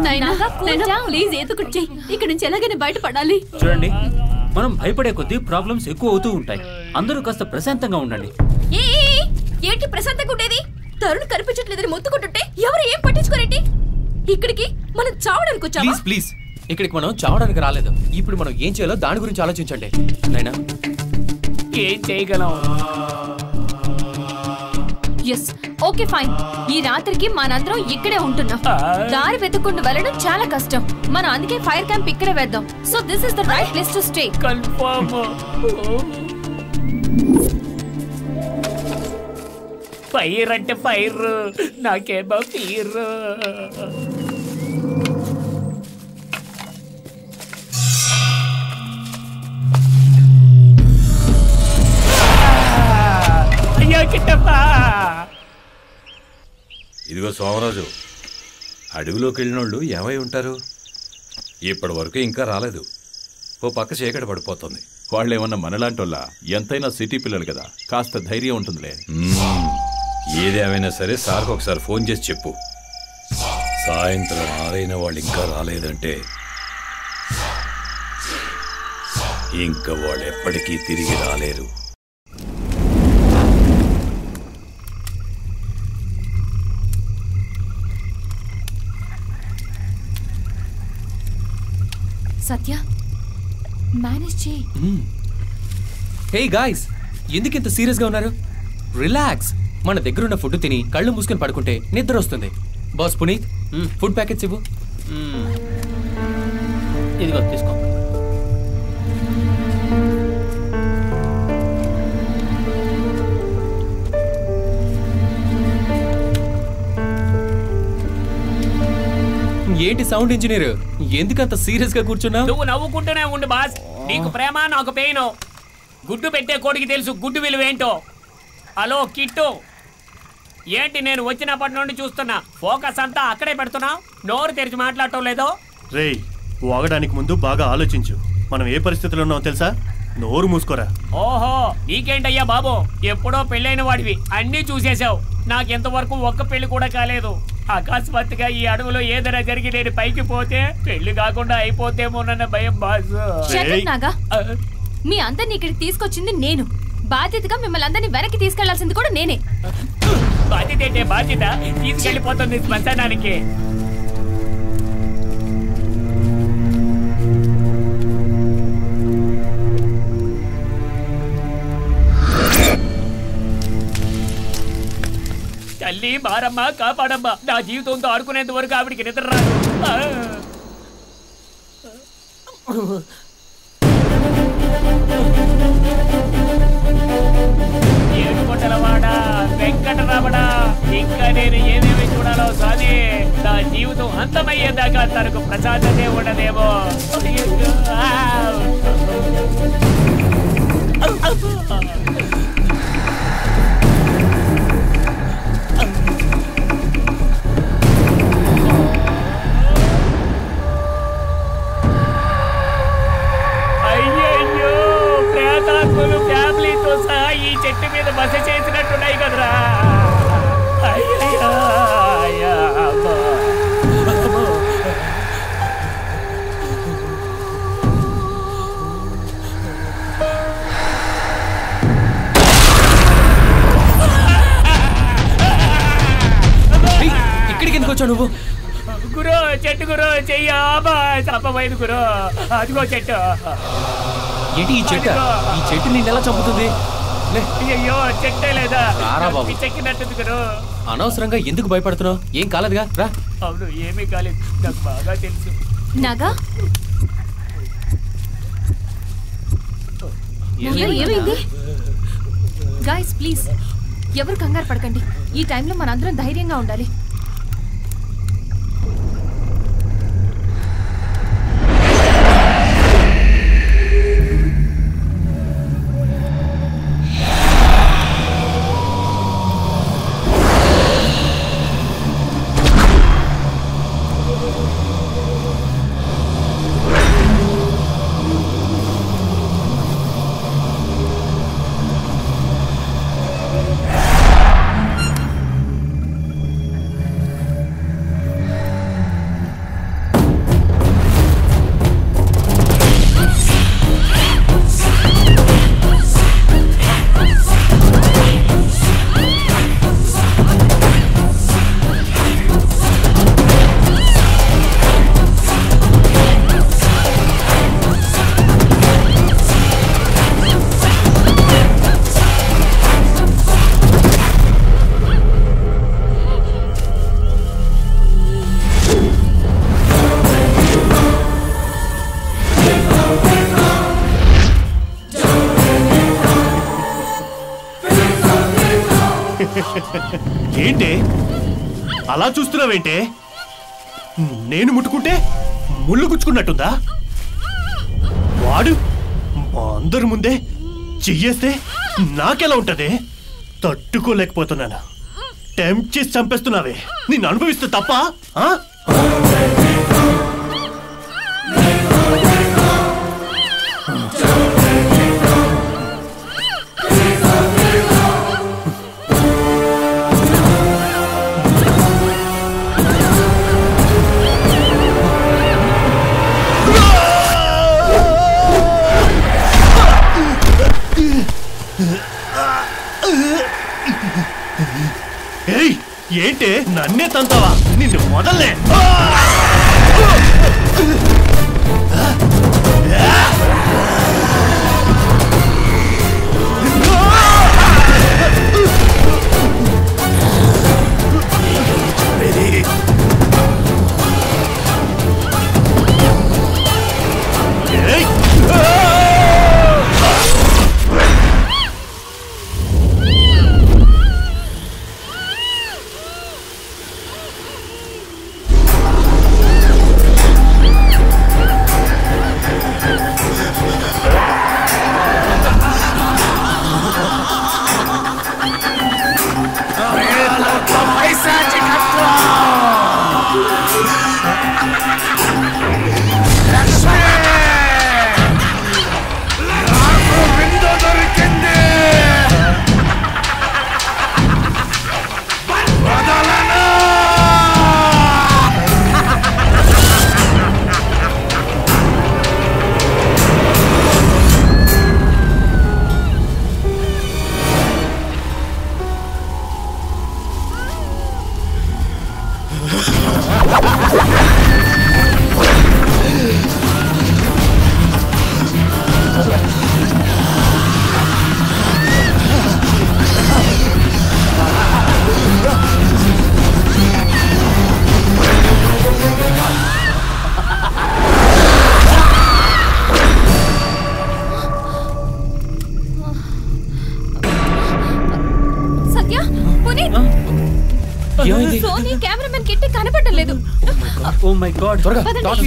నైనా, ప్లీజ్ చెయ్యి ఇక్కడ నుంచి ఎలాగైనా బయటపడాలి. చూడండి మనం భయపడే కొద్దీ ప్రాబ్లమ్స్ ఎక్కువ అవుతూ ఉంటాయి. అందరూ కాస్త ప్రశాంతంగా ఉండండి. ఏంటి ప్రశాంతంగా ఉండేది? తరుణ్ కనిపించట్లేదని మొత్తుకుంటుంటే ఎవరు ఏం పట్టించుకోరేంటి ఇక్కడికి మనం చావడానికి వచ్చామా? Please please. ఇక్కడికి మనం చావడానికి రాలేదు. ఇప్పుడు మనం ఏం చేయాలో దాని గురించి ఆలోచించండి. నైనా ఏం చేయగలం? ఎస్ ఓకే ఫైన్ ఈ రాత్రికి మనందరం ఇక్కడే ఉంటున్నాం. దారి వెతుక్కుండా వెళ్ళడం చాలా కష్టం. మనం అందుకే ఫైర్ క్యాంప్ ఇక్కడే వేద్దాం. So this is the right place to stay confirm fire అంటే ఫైర్ నాకేమో ఫీర్ అయ్యో కిట్టప్పా. ఇదిగో సోమరాజు అడవిలోకి వెళ్ళినోళ్ళు ఏమై ఉంటారు? ఇప్పటి వరకు ఇంకా రాలేదు. ఓ పక్క చీకటి పడిపోతుంది. వాళ్ళు ఏమన్నా మనలాంటోళ్ళ? ఎంతైనా సిటీ పిల్లలు కదా. కాస్త ధైర్యం ఉంటుందిలే. ఏదేమైనా సరే సార్కి ఒకసారి ఫోన్ చేసి చెప్పు. సాయంత్రం ఆరైన వాళ్ళు ఇంకా రాలేదంటే ఇంకా వాళ్ళు ఎప్పటికీ తిరిగి రాలేరు. సత్య? మేనేజ్ చేయి. హే గాయ్స్ ఎందుకు ఇంత సీరియస్గా ఉన్నారు? రిలాక్స్ మన దగ్గర ఉన్న ఫుడ్ తిని కళ్ళు మూసుకొని పడుకుంటే నిద్ర వస్తుంది. బాస్ పునీత్ ఫుడ్ ప్యాకెట్స్ ఇవ్వు. ఇదిగో తీసుకో. ఏంటి సౌండ్ ఇంజనీర్? ఎందుకు అంత సీరియస్గా కూర్చున్నావు? నువ్వు నవ్వుకుంటూనే ఉండు బాస్. నీకు ప్రేమ నాకు పెయిన్. గుడ్డు పెట్టే కోడికి తెలుసు గుడ్డు విలువ ఏంటో. హలో కిట్టు. ఏంటి నేను వచ్చినప్పటి నుండి చూస్తున్నా? ఫోకస్ అంతా అక్కడే పెడుతున్నా నోరు తెరిచి మాట్లాడటం లేదో? రేయ్ వాగడానికి ముందు బాగా ఆలోచించు. మనం ఏ పరిస్థితిలో ఉన్నామో తెలుసా? నోరు మూసుకోరా. ఓహో నీకేంటయ్యా బాబు? ఎప్పుడో పెళ్ళైన వాడివి. అన్నీ చూసేశావు. నాకెంతవరకు ఒక్క పెళ్ళి కూడా కాలేదు. అకస్మాత్తుగా ఈ అడవిలో ఏదైనా జరిగి నేను పైకి పోతే పెళ్ళి కాకుండా అయిపోతేమోనన్న భయం బాసు. మీ అందరిని ఇక్కడికి తీసుకొచ్చింది నేను. బాధ్యతగా మిమ్మల్ని అందరినీ వెనక్కి తీసుకెళ్ళాల్సింది కూడా నేనే. బాధ్యత ఏంటే బాధ్యత. తీసుకెళ్ళిపోతుంది శ్మశానానికి. తల్లి మారమ్మ కాపాడమ్మ. నా జీవితంతో ఆడుకునేంత వరకు ఆవిడికి నిద్ర రాదు. ఏడుకొండలవాడా వెంకటరామడా ఇంకా నేను ఏమేమి చూడాలో స్వామి నా జీవితం అంతమయ్యేదాకా తనకు ప్రశాంతతే ఉండదేమో. అయ్యయ్యో. చెట్టు మీద బస చేసినట్టున్నాయి కదరా. ఇక్కడికి ఎందుకు వచ్చావు నువ్వు? గురు చెట్టు గురు చెయ్యి అమ్మా చంపబోయింది గురు. అదిగో చెట్టు. ఏంటి ఈ చెట్టు? ఈ చెట్టు నిన్ను ఎలా చంపుతుంది? అయ్యో చెట్టే లేదా? రారా బాబు. పిచ్చెక్కినట్టుంది గురు. అనవసరంగా ఎందుకు భయపడుతున్నావు? ఏం కాలేదుగా? రా. అవును ఏమీ కాలేదు. నాకు బాగా తెలుసు. నాగా? ఏమైంది? గాయస్ ప్లీజ్ ఎవరు కంగారు పడకండి. ఈ టైంలో మనందరం ధైర్యంగా ఉండాలి. ముట్టుకున్నావేంటే? నేను ముట్టుకుంటే ముళ్ళు గుచ్చుకున్నట్టుందా? వాడు మా అందరి ముందే చెయ్యేస్తే నాకెలా ఉంటది? తట్టుకోలేకపోతున్నాను. టెంప్ చేసి చంపేస్తున్నావే. నిన్ను అనుభవిస్తే తప్ప ఏంటే నన్నే తంతావా? నిన్ను మొదలనే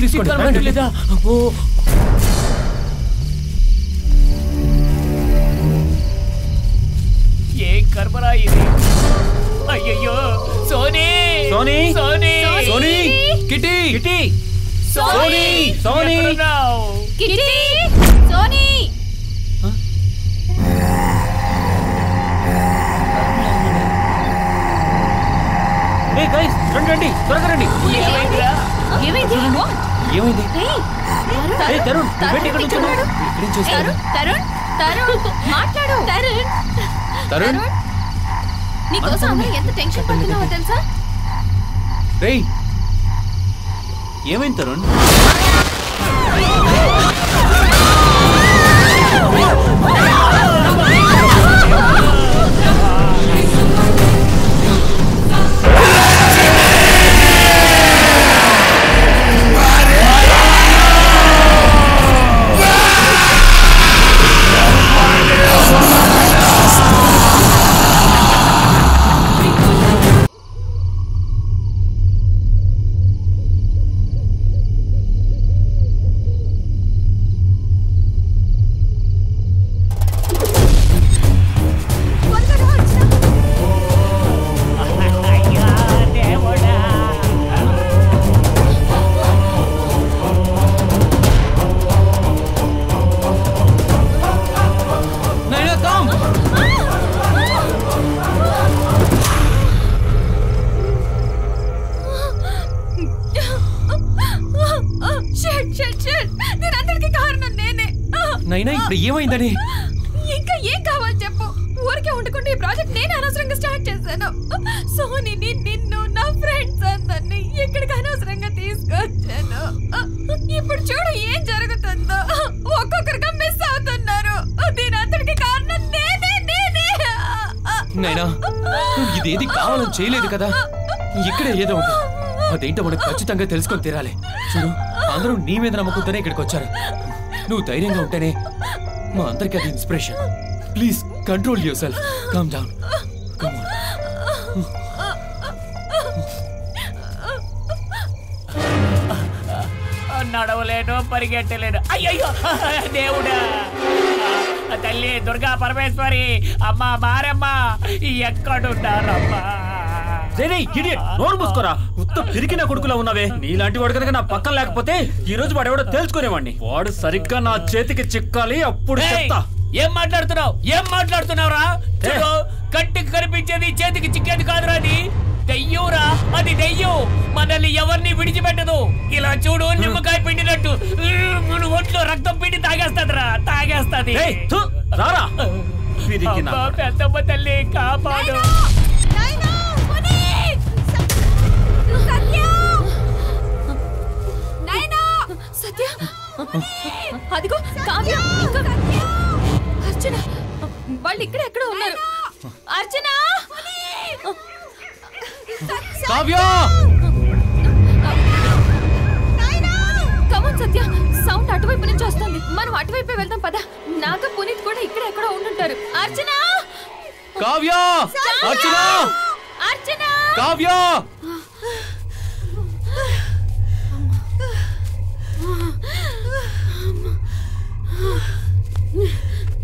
प्लीज़ इसको ले जा। రే ఏమైంది తరుణ్? ఖచ్చితంగా తెలుసుకొని తీరాలి. చూడు అందరూ నీ మీద నమ్మకంతోనే ఇక్కడికి వచ్చారు. నువ్వు ధైర్యంగా ఉంటేనే మా అందరికీ అది inspiration please control yourself come down come నడవలేను పరిగెట్టలేను అయ్యయ్యో దేవుడా. తల్లి దుర్గా పరమేశ్వరి అమ్మా మారమ్మ ఎక్కడున్నారమ్మా? నోరు మూసుకోరా? ఉత్త పిరికిన కొడుకులా ఉన్నావే? నీలాంటి వాడు కనుక నా పక్కన లేకపోతే ఈ రోజు వాడు ఎవడో తెలుసుకునేవాడిని వాడు సరిగ్గా నా చేతికి చిక్కాలి అప్పుడు చెప్తా. ఏం మాట్లాడుతున్నావు? ఏం మాట్లాడుతున్నావురా? కంటికి కనిపించేది చేతికి చిక్కేది కాదురా అది. దెయ్యంరా అది దెయ్యం. మనల్ని ఎవరిని విడిచిపెట్టదు. ఇలా చూడు నిమ్మకాయ పిండినట్టు మన ఒంట్లో రక్తం పిండి తాగేస్తాదిరా తాగేస్తాది. రారా. పెద్దమ్మ తల్లి కాపాడు. అదిగో కావ్య అర్చన వాళ్ళు ఇక్కడ ఎక్కడ ఉన్నారు. Archana! Kavya! Come on Satya. Sound అటువైపు నుంచి వస్తుంది. మనం అటువైపే వెళ్దాం పద. నాగ పునీత్ కూడా ఇక్కడ ఎక్కడ ఉండుంటారు. అర్చన! కావ్య! అర్చన! అర్చన! కావ్య!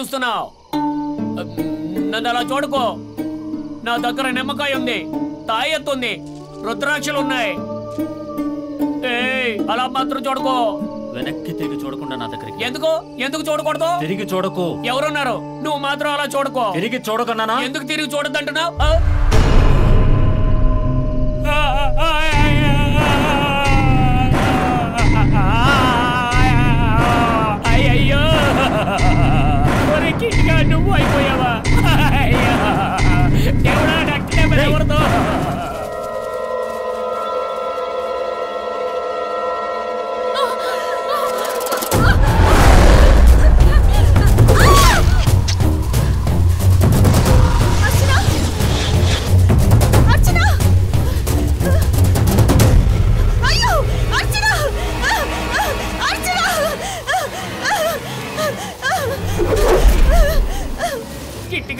చూస్తున్నావు? నన్ను అలా చూడుకో. నా దగ్గర నిమ్మకాయ ఉంది తాయెత్తు ఉంది రుద్రాక్షలు ఉన్నాయి. అలా మాత్రం చూడుకో. వెనక్కి తిరిగి చూడకుండా నా దగ్గరికి ఎందుకు? ఎందుకు చూడకూడదు? తిరిగి చూడకు. ఎవరున్నారు? నువ్వు మాత్రం అలా చూడుకో. తిరిగి చూడకన్నానా ఎందుకు తిరిగి చూడద్దంటున్నావు? ఒరే నువ్వు అయిపోయావా? దేవుడా డాక్టర్ ఎవరితో?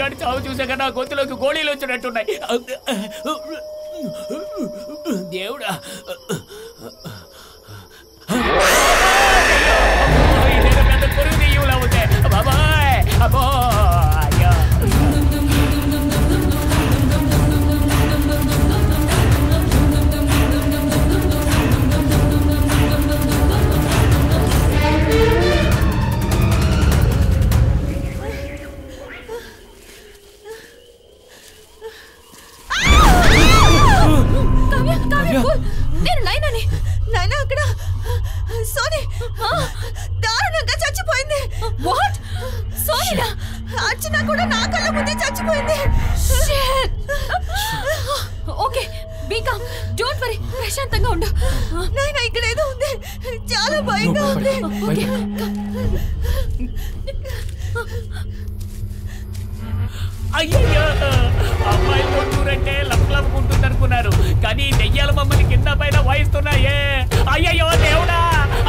కిట్టిగాడి చావు చూసాక నా గొంతులోకి గోళీలు వచ్చినట్టున్నాయి. దేవుడా. ఓకే బీకా డోంట్ వరీ ప్రశాంతంగా ఉండు. నైనా ఇక్కడ ఏదో ఉంది. చాలా భయంగా ఉంది. ఓకే అయ్యయ్యో! అమ్మాయి కొట్టూరంటే లప్లపుకుంటుంది అనుకున్నారు కానీ దెయ్యాల మమ్మల్ని కింద పైన వాయిస్తున్నాయే. అయ్యయ్యో దేవుడా!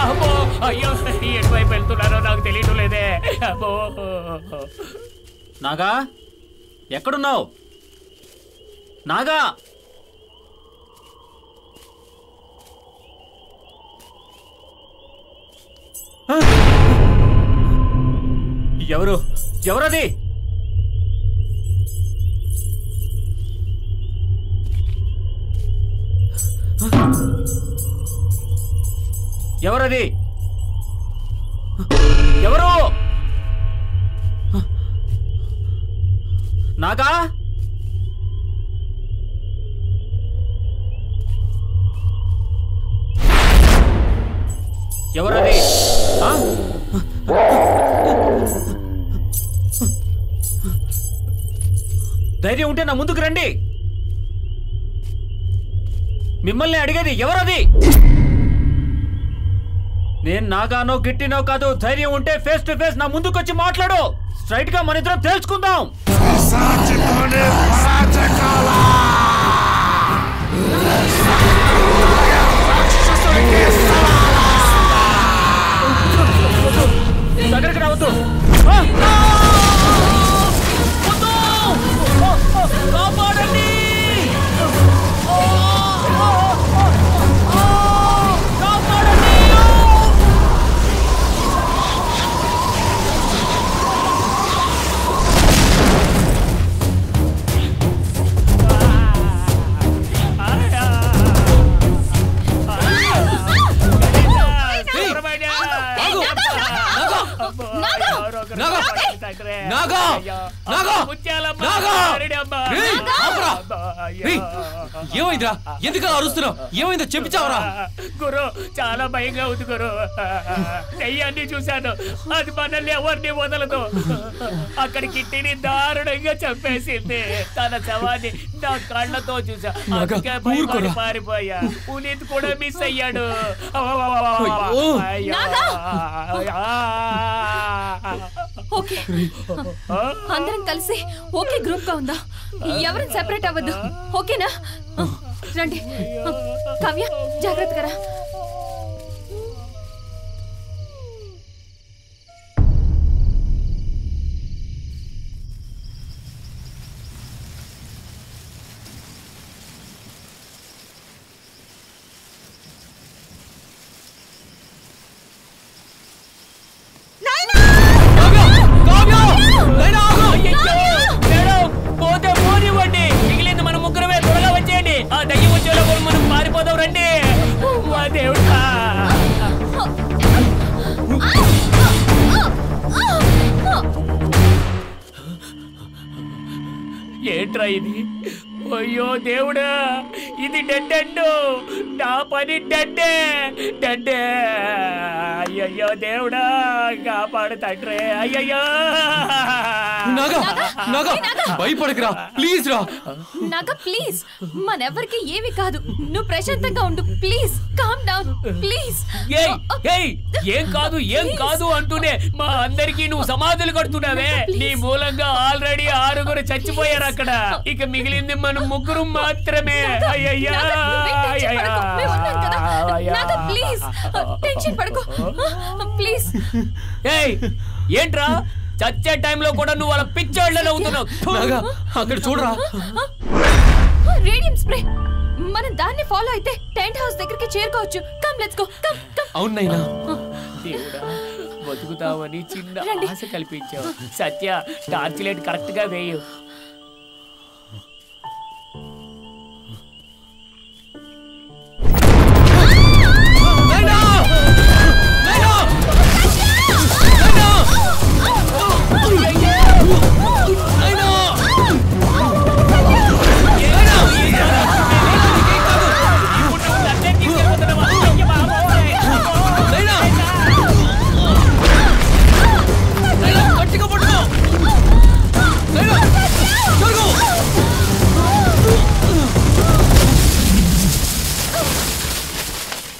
అమ్మో అయ్యో ఎటువైపు వెళ్తున్నారో నాకు తెలియటం లేదే. అమ్మో. నాగా? ఎక్కడున్నావు? నాగా! ఎవరు? ఎవరది? ఎవరది? ఎవరు? నాగా? ఎవరది? ధైర్యం ఉంటే నా ముందుకు రండి. మిమ్మల్ని అడిగేది ఎవరది? నేను నాగానో గిట్టినో కాదు ధైర్యం ఉంటే ఫేస్ టు ఫేస్ నా ముందుకు వచ్చి మాట్లాడు. స్ట్రైట్గా మన ఇద్దరం తేల్చుకుందాం దగ్గరికి రావద్దు. ఏమైందిరా ఎందుకలా అరుస్తున్నావు ఏమైందో చెప్పించావరా గురు చాలా భయంగా ఉంది గురు దెయ్యాన్ని చూశాను అది మనల్ని ఎవరిని వదలదు అక్కడ కిట్టిని దారుణంగా చంపేసింది తన శవాన్ని నా కళ్ళతో చూసా అందుకే భయపడి పారిపోయా పునీత్ కూడా మిస్ అయ్యాడు అయ్యా ఓకే. అందరం కలిసి ఓకే గ్రూప్గా ఉందా? ఎవరిని సెపరేట్ అవ్వద్దు. ఓకేనా? రండి. కావ్య జాగ్రత్తగా కాపాడు తండ్రి అయ్యయ్యో నాగా నాగా? భయపడకురా ప్లీజ్ రా. నాగా ప్లీజ్. మనెవ్వరికి ఏమి కాదు. నువ్వు ప్రశాంతంగా ఉండు ప్లీజ్. Calm down please. ఏయ్ ఏయ్ ఏం కాదు ఏం కాదు అంటూనే మా అందరికి నువ్వు సమాధులు కడుతున్నావే. నీ మూలంగా ఆల్రెడీ ఆరుగురు చచ్చిపోయారు అక్కడ. ఇక మిగిలింది మన ముగ్గురు మాత్రమే. అయ్యయ్యా ప్లీజ్ టెన్షన్ పడకు. ప్లీజ్ ఏయ్ ఏంట్రా? చచ్చే టైంలో కూడా నువ్వు వాళ్ళ పిచ్చోళ్ళని అవుతున్నావు. నాగా అక్కడ చూడరా. Radium spray. మనం దాన్ని ఫాలో అయితే టెంట్ హౌస్ దగ్గరికి చేరుకోవచ్చు. Come let's go come come. అవునైనా దేవుడా బతుకుతావని చిన్న. ఆశ కల్పించావు. సత్య టార్చ్ లైట్ కరెక్ట్గా వేయు.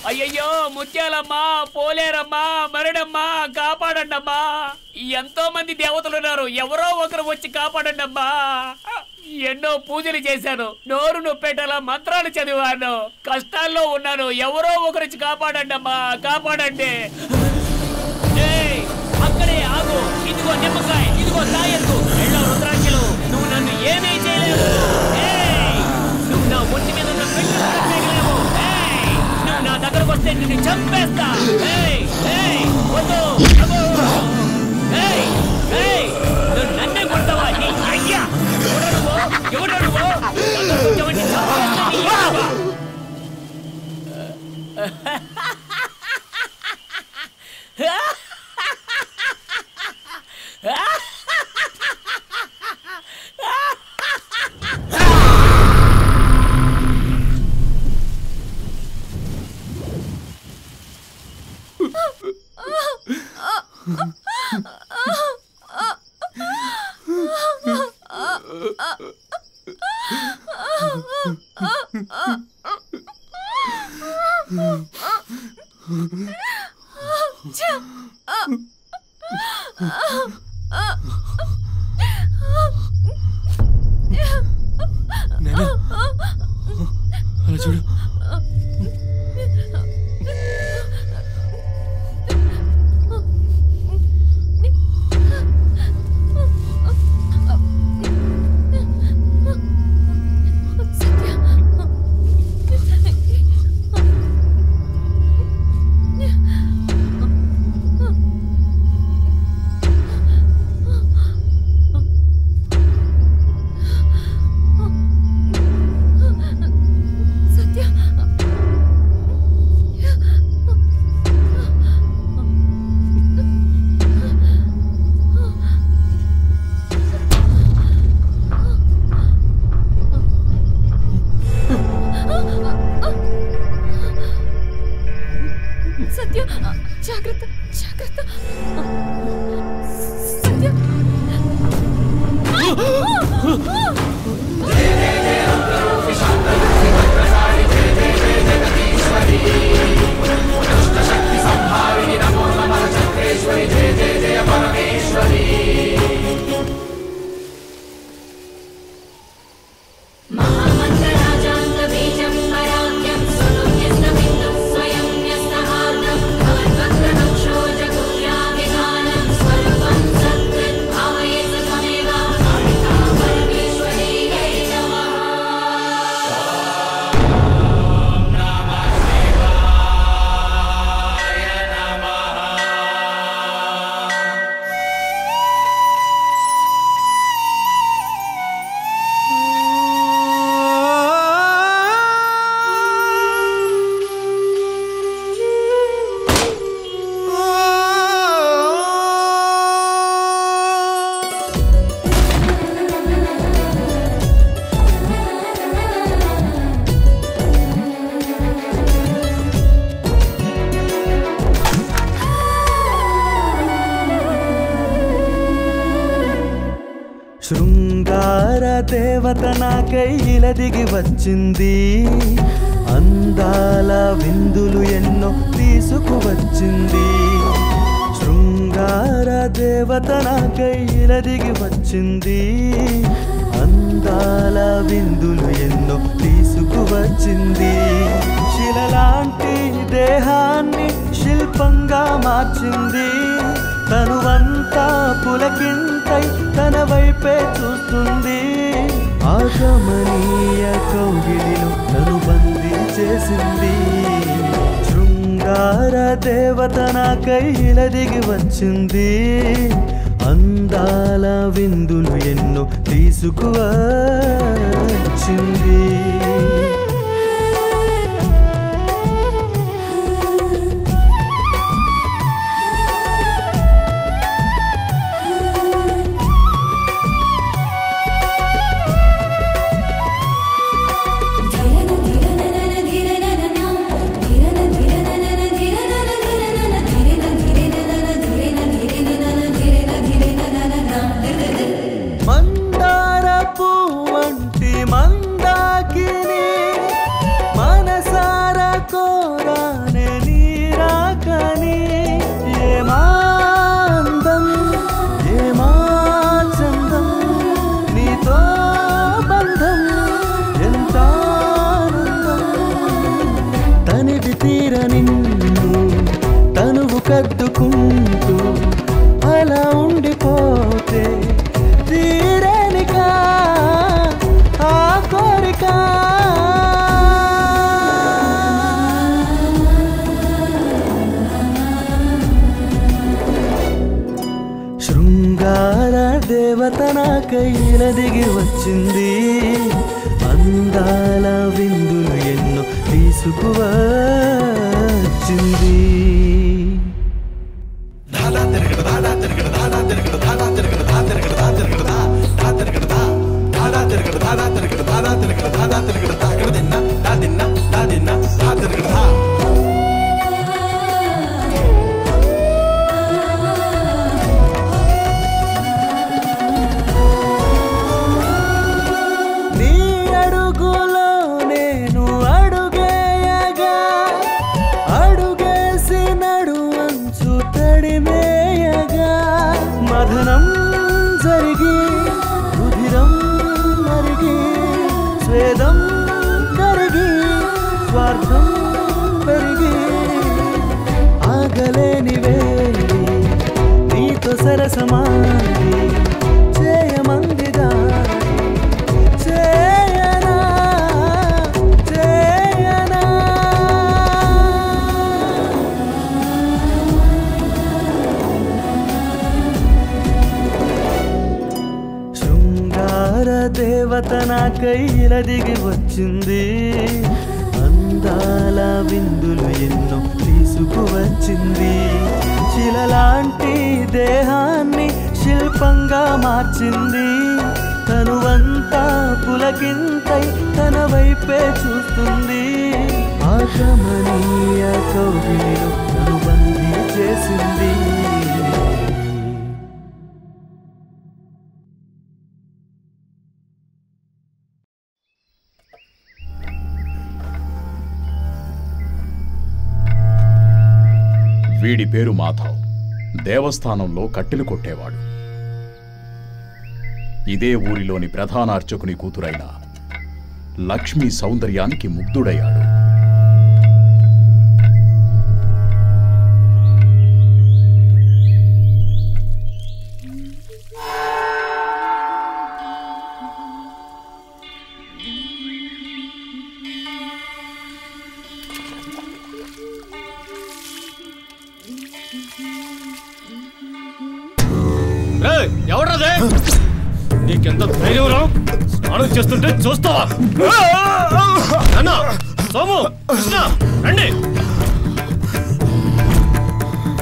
అయ్యయ్యో ముత్యాలమ్మా పోలేరమ్మా మరణమ్మా కాపాడండమ్మా ఎంతో మంది దేవతలు ఉన్నారు. ఎవరో ఒకరు వచ్చి కాపాడండమ్మా. ఎన్నో పూజలు చేశాను. నోరు నొప్పేటలా మంత్రాలు చదివాను. కష్టాల్లో ఉన్నాను. ఎవరో ఒకరు కాపాడండి కాపాడండమ్మా. కాపాడండి. ఏయ్, అక్కడే ఆగు. ఇదిగో నిమ్మకాయ. ఇదిగో తాయెత్తు. ఎల్లో రుద్రాక్షలు. నువ్వు నన్ను ఏమీ చేయలేవు. నువ్వు నా ఒంటి మీద ఉన్న పెళ్ళు చేయలేవు నువ్వు నా దగ్గరకు వస్తే నిన్ను చంపేస్తా. ఏయ్, వద్దు, నన్నే కొడతావా? అయ్యా! ఎవడాడు ఎవడాడు దేవత నాకై ఇలా దిగి వచ్చింది. అందాల విందులు ఎన్నో తీసుకువచ్చింది. శృంగార దేవత నాకై ఇలా దిగి వచ్చింది. అందాల విందులు ఎన్నో తీసుకువచ్చింది. శిలలాంటి దేహాన్ని శిల్పంగా మార్చింది. తనువంతా పులకింతై తన వైపే చూస్తుంది. ఆగమనీయ కౌగిలిలో తను బంధించేసింది. శృంగార దేవత నాకై దిగి వచ్చింది. అందాల విందులు ఎన్నో తీసుకువచ్చింది. దేవత నా కైల దిగి వచ్చింది. అందాల విందులు ఎన్నో తీసుకువచ్చింది. శిలలాంటి దేహాన్ని శిల్పంగా మార్చింది. తనువంతా పులకింతై తన వైపే చూస్తుంది. ఆగమనీయ కౌగిలిలో తను బందీ చేసింది. వీడి పేరు మాధవ్. దేవస్థానంలో కట్టెలు కొట్టేవాడు. ఇదే ఊరిలోని ప్రధాన అర్చకుని కూతురైన లక్ష్మి సౌందర్యానికి ముగ్ధుడయ్యాడు. చేస్తుంటే చూస్తావా? అన్న సోము కృష్ణ రండి.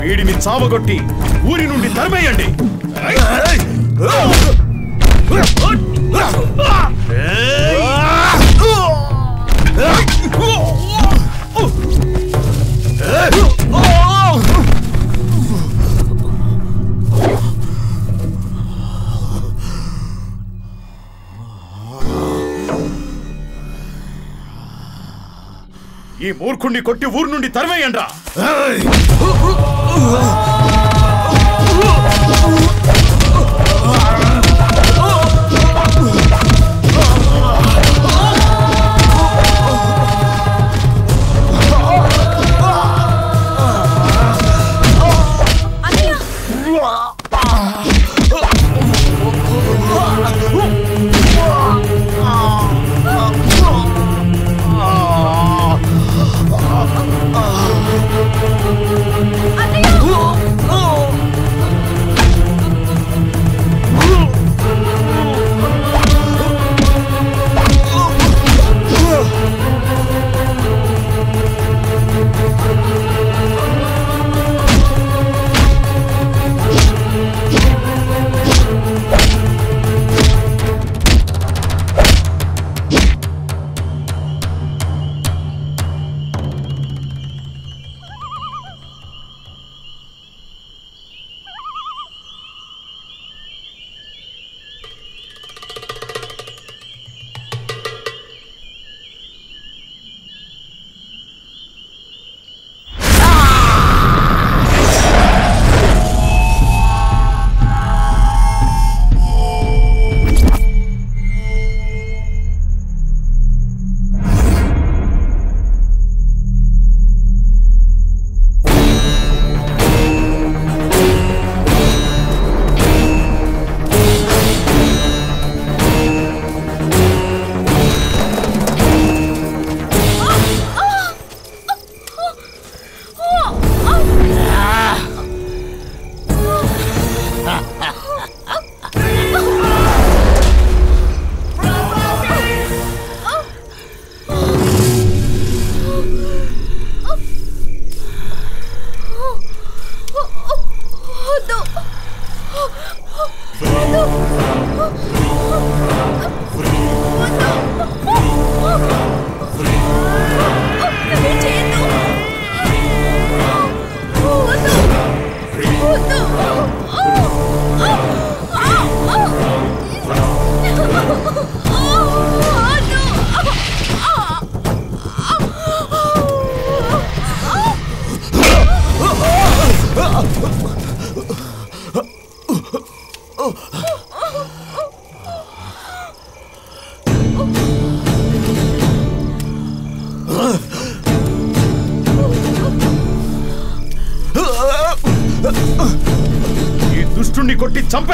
వీడిని చావగొట్టి ఊరి నుండి తరిమేయండి. Oh! ఈ మూర్ఖుణ్ణి కొట్టి ఊరు నుండి తరిమేయండ్రా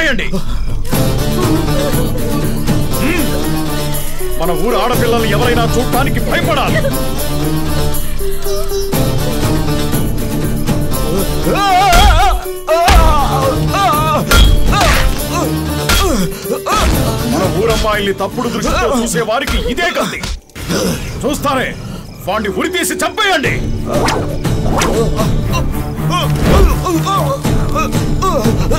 చంపేయండి మన ఊరు ఆడపిల్లలు ఎవరైనా చూడటానికి భయపడాలి. మన ఊరమ్మాయిల్ని తప్పుడు దృష్టితో చూసే వారికి ఇదే గతి. చూస్తారే వాణ్ణి ఉరి తీసి చంపేయండి. Huh?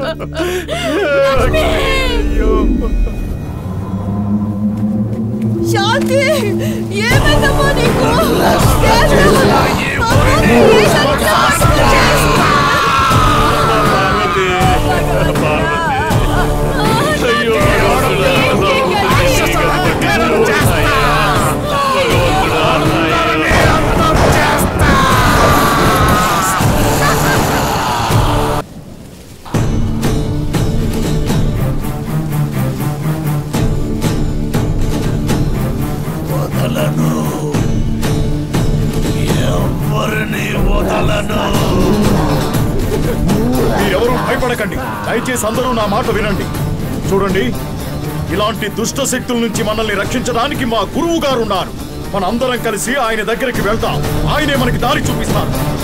లక్ష్మి? శాంతి ఏమైందమ్మా నీకు వదలను భయపడకండి. దయచేసి అందరూ నా మాట వినండి. చూడండి ఇలాంటి దుష్ట శక్తుల నుంచి మనల్ని రక్షించడానికి మా గురువు గారు ఉన్నారు. మనందరం కలిసి ఆయన దగ్గరికి వెళ్తాం. ఆయనే మనకి దారి చూపిస్తారు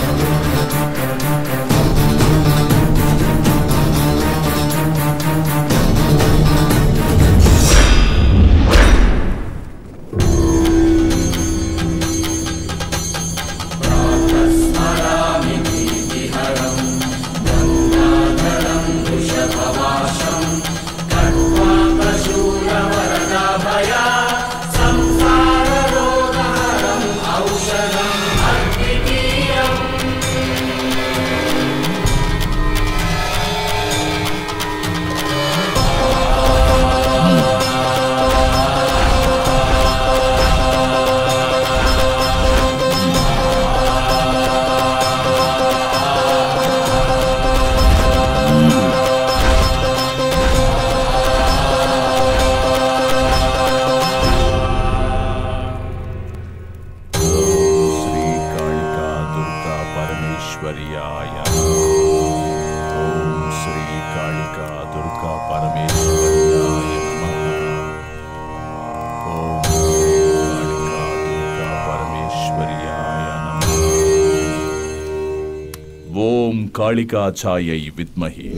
कालिकाचार्य विद्महे।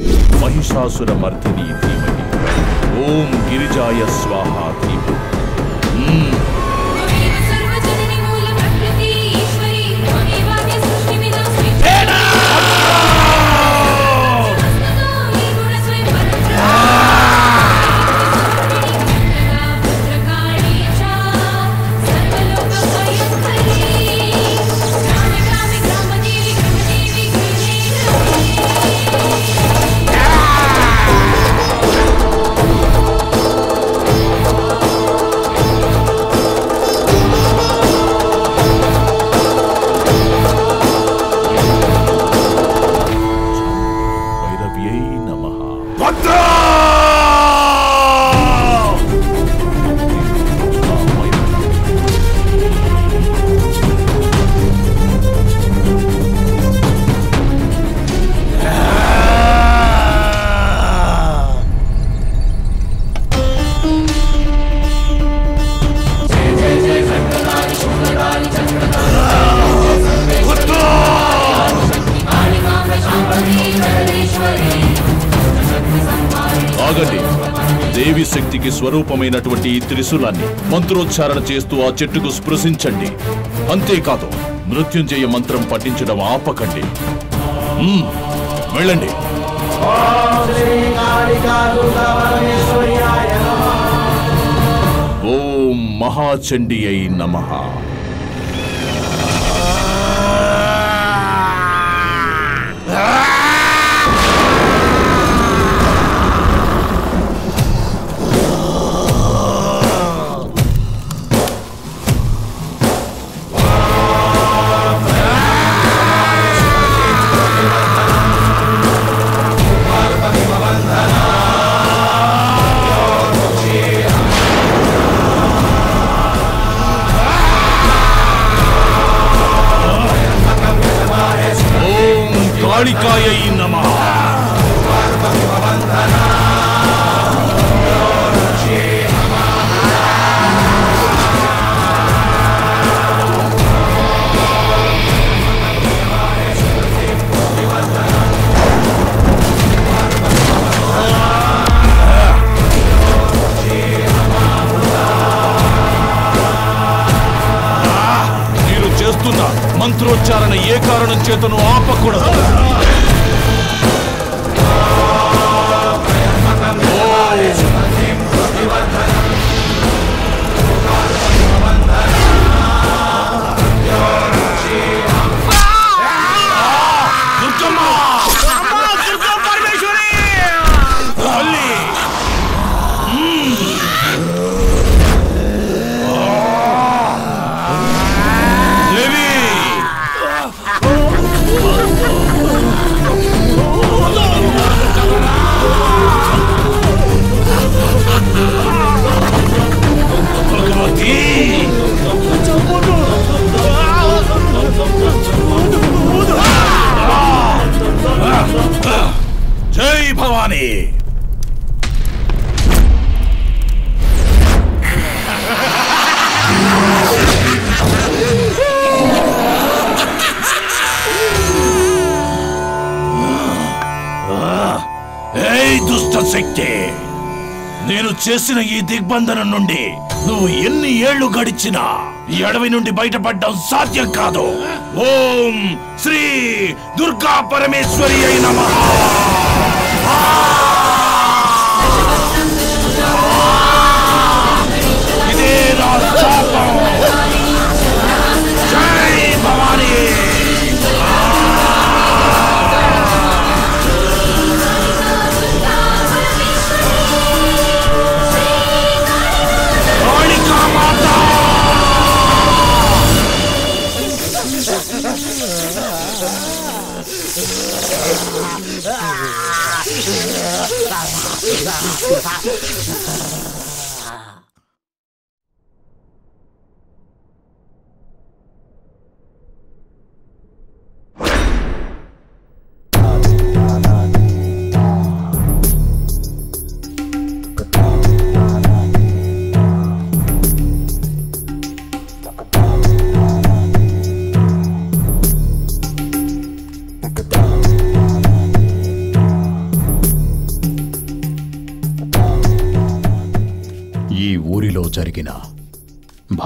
महिषासुर मर्दिनी धीमहि। ओम गिरिजाय स्वाहा धीमहि। నమః ఆగండి స్వరూపమైనటువంటి ఈ త్రిశూలాన్ని మంత్రోచ్చారణ చేస్తూ ఆ చెట్టుకు స్పృశించండి. అంతేకాదు మృత్యుంజయ మంత్రం పఠించడం ఆపకండి. వెళ్ళండి. ఓం మహాచండి అయి నమః. దుష్ట శక్తి. నేను చేసిన ఈ దిగ్బంధనం నుండి నువ్వు ఎన్ని ఏళ్ళు గడిచినా ఈ నుండి బయటపడడం సాధ్యం కాదు. ఓం శ్రీ దుర్గా పరమేశ్వరి అయిన మహా 发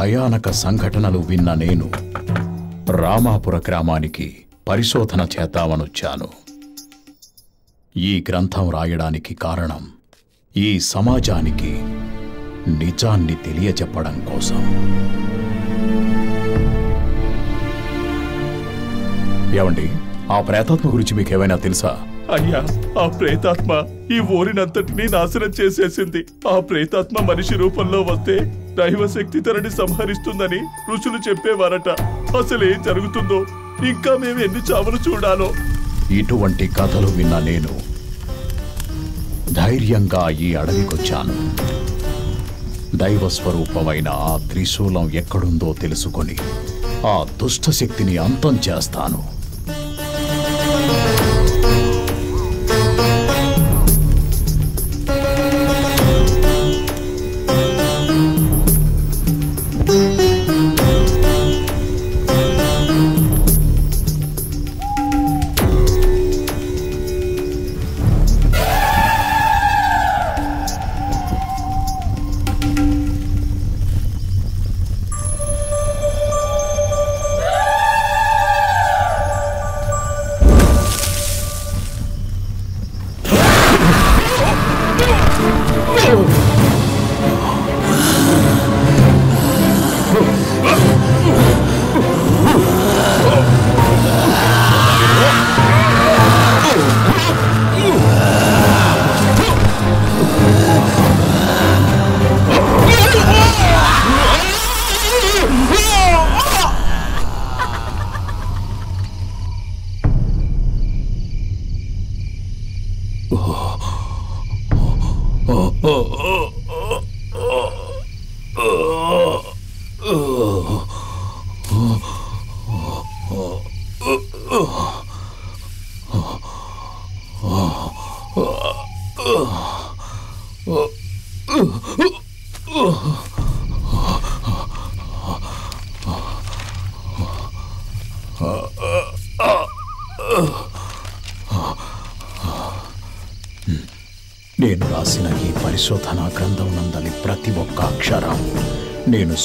భయానక సంఘటనలు విన్న నేను రామాపుర గ్రామానికి పరిశోధన చేద్దామనొచ్చాను. ఈ గ్రంథం రాయడానికి కారణం ఈ సమాజానికి నిజాన్ని తెలియచెప్పడం కోసం. ఏమండి ఆ ప్రేతాత్మ గురించి మీకేమైనా తెలుసా? అయ్యా ఆ ప్రేతాత్మ ఈ ఊరినంతటినీ నాశనం చేసేసింది. ఆ ప్రేతాత్మ మనిషి రూపంలో వస్తే దైవశక్తి తనని సంహరిస్తుందని ఋషులు చెప్పేవారట. అసలేం జరుగుతుందో ఇంకా మేము ఎన్ని చావులు చూడాలో? ఇటువంటి కథలు విన్న నేను ధైర్యంగా ఈ అడవికొచ్చాను. దైవ స్వరూపమైన ఆ త్రిశూలం ఎక్కడుందో తెలుసుకొని ఆ దుష్ట శక్తిని అంతం చేస్తాను.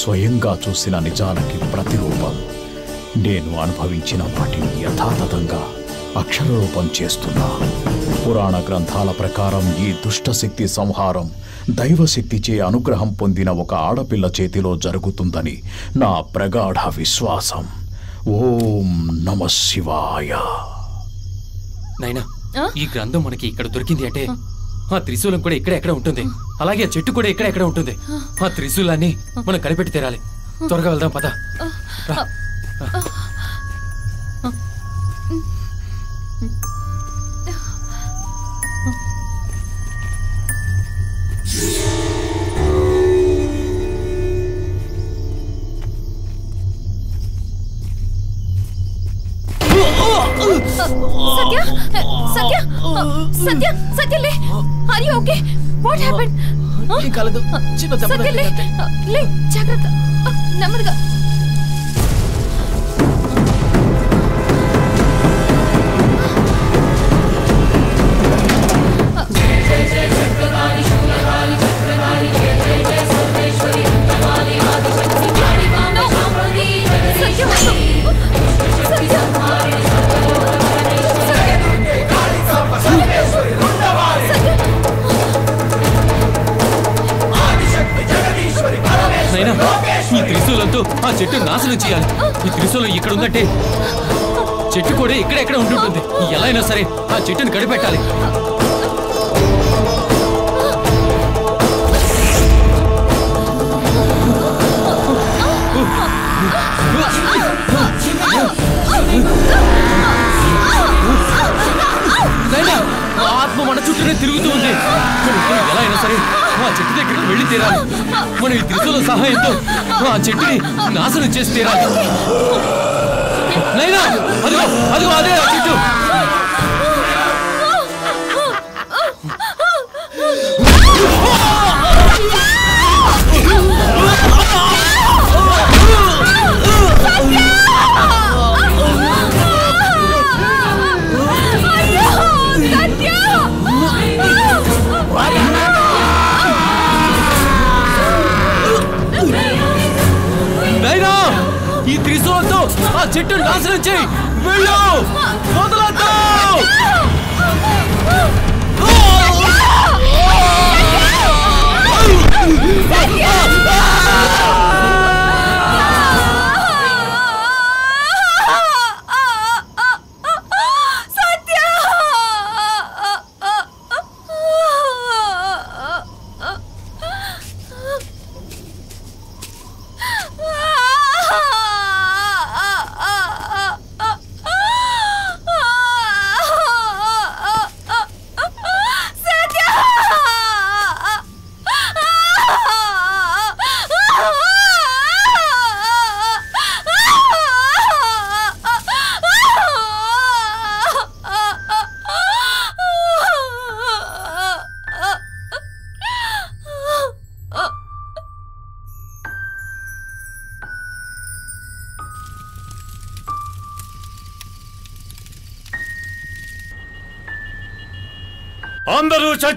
స్వయంగా చూసిన నిజాలకి ప్రతిరూపం. నేను అనుభవించిన వాటిని యథాతథంగా అక్షర రూపం చేస్తున్నా. పురాణ గ్రంథాల ప్రకారం ఈ దుష్టశక్తి సంహారం దైవశక్తిచే అనుగ్రహం పొందిన ఒక ఆడపిల్ల చేతిలో జరుగుతుందని నా ప్రగాఢ విశ్వాసం. ఓం నమ శివాయ. నాయనా ఈ గ్రంథం మనకి ఇక్కడ దొరికింది అంటే ఆ త్రిశూలం కూడా ఇక్కడ ఎక్కడ ఉంటుంది. అలాగే ఆ చెట్టు కూడా ఇక్కడ ఎక్కడ ఉంటుంది. ఆ. త్రిశూలాన్ని మనం కనిపెట్టి తీరాలి. త్వరగా వెళ్దాం పద. చిన్న దెబ్బ సత్య లే తగిలిందంతే. లే జాగ్రత్త ఉందంటే చెట్టు కూడా ఇక్కడెక్కడ ఉంటుంటుంది ఎలా అయినా సరే ఆ చెట్టుని కడిపెట్టాలి ఆత్మ మన చుట్టూనే తిరుగుతూ ఉంది. ఎలా అయినా సరే ఆ చెట్టు దగ్గరికి వెళ్ళి తీరాలి. మనం ఈ త్రిశూల సహాయంతో ఆ చెట్టుని నాశనం చేసి తీరాలి. నైనా అదిగో అదిగో అదే చుట్టూ. చెట్టు నాశనం చేయి. వెళ్ళు!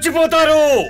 అందరూ చచ్చిపోతారు You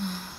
Ah.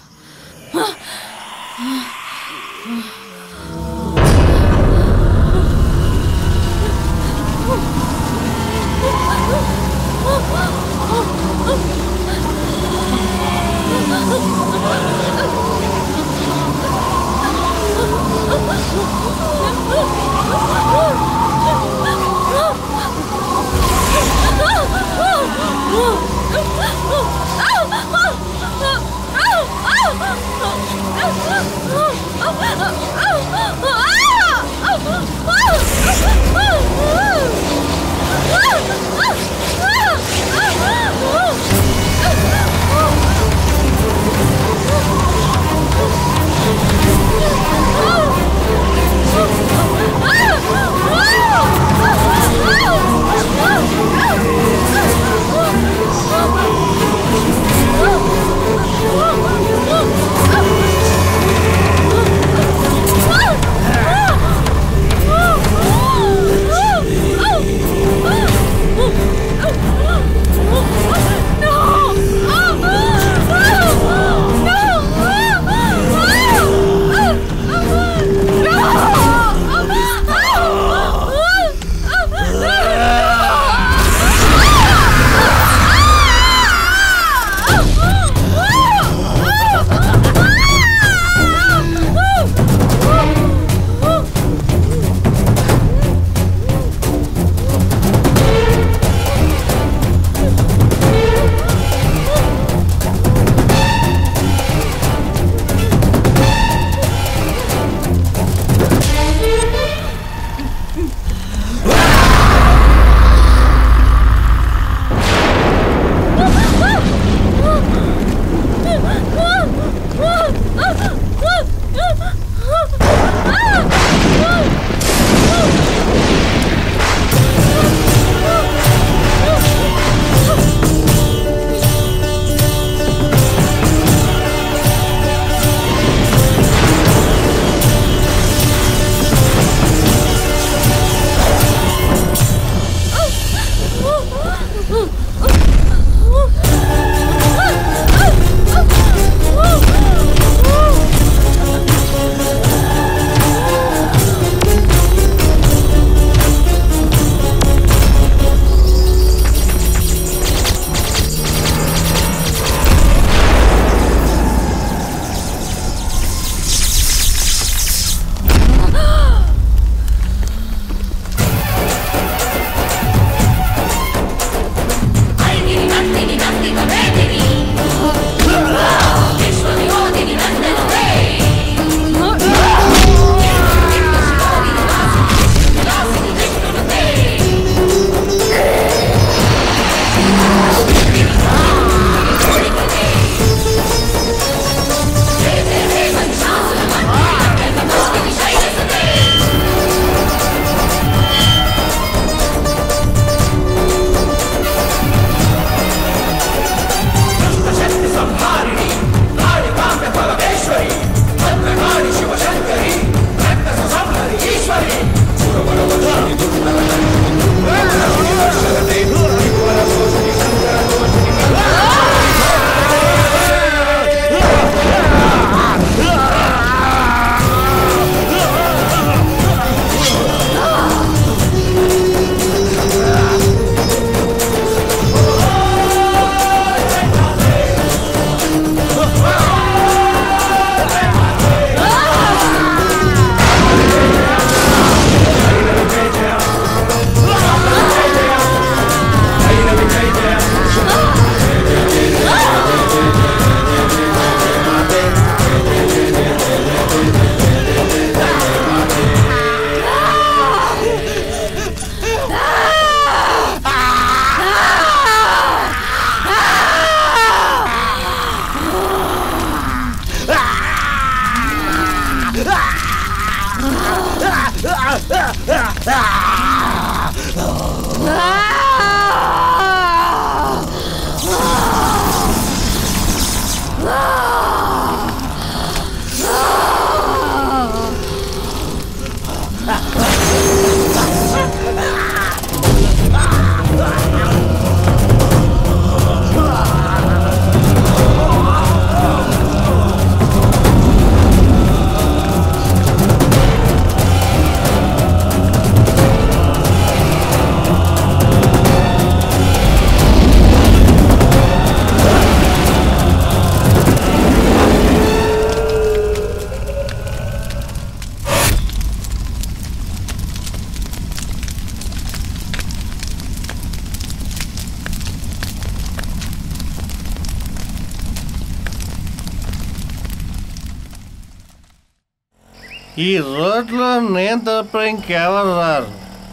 ఈ రోడ్లో నేను తప్ప ఇంకెవరు రారు.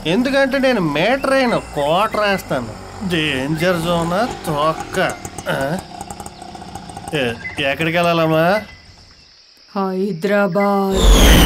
ఎందుకంటే నేను మీటర్ అయిన కోట రాస్తాను. డేంజర్ జోనా తొక్క. ఎక్కడికి వెళ్ళాలమ్మా? హైదరాబాద్.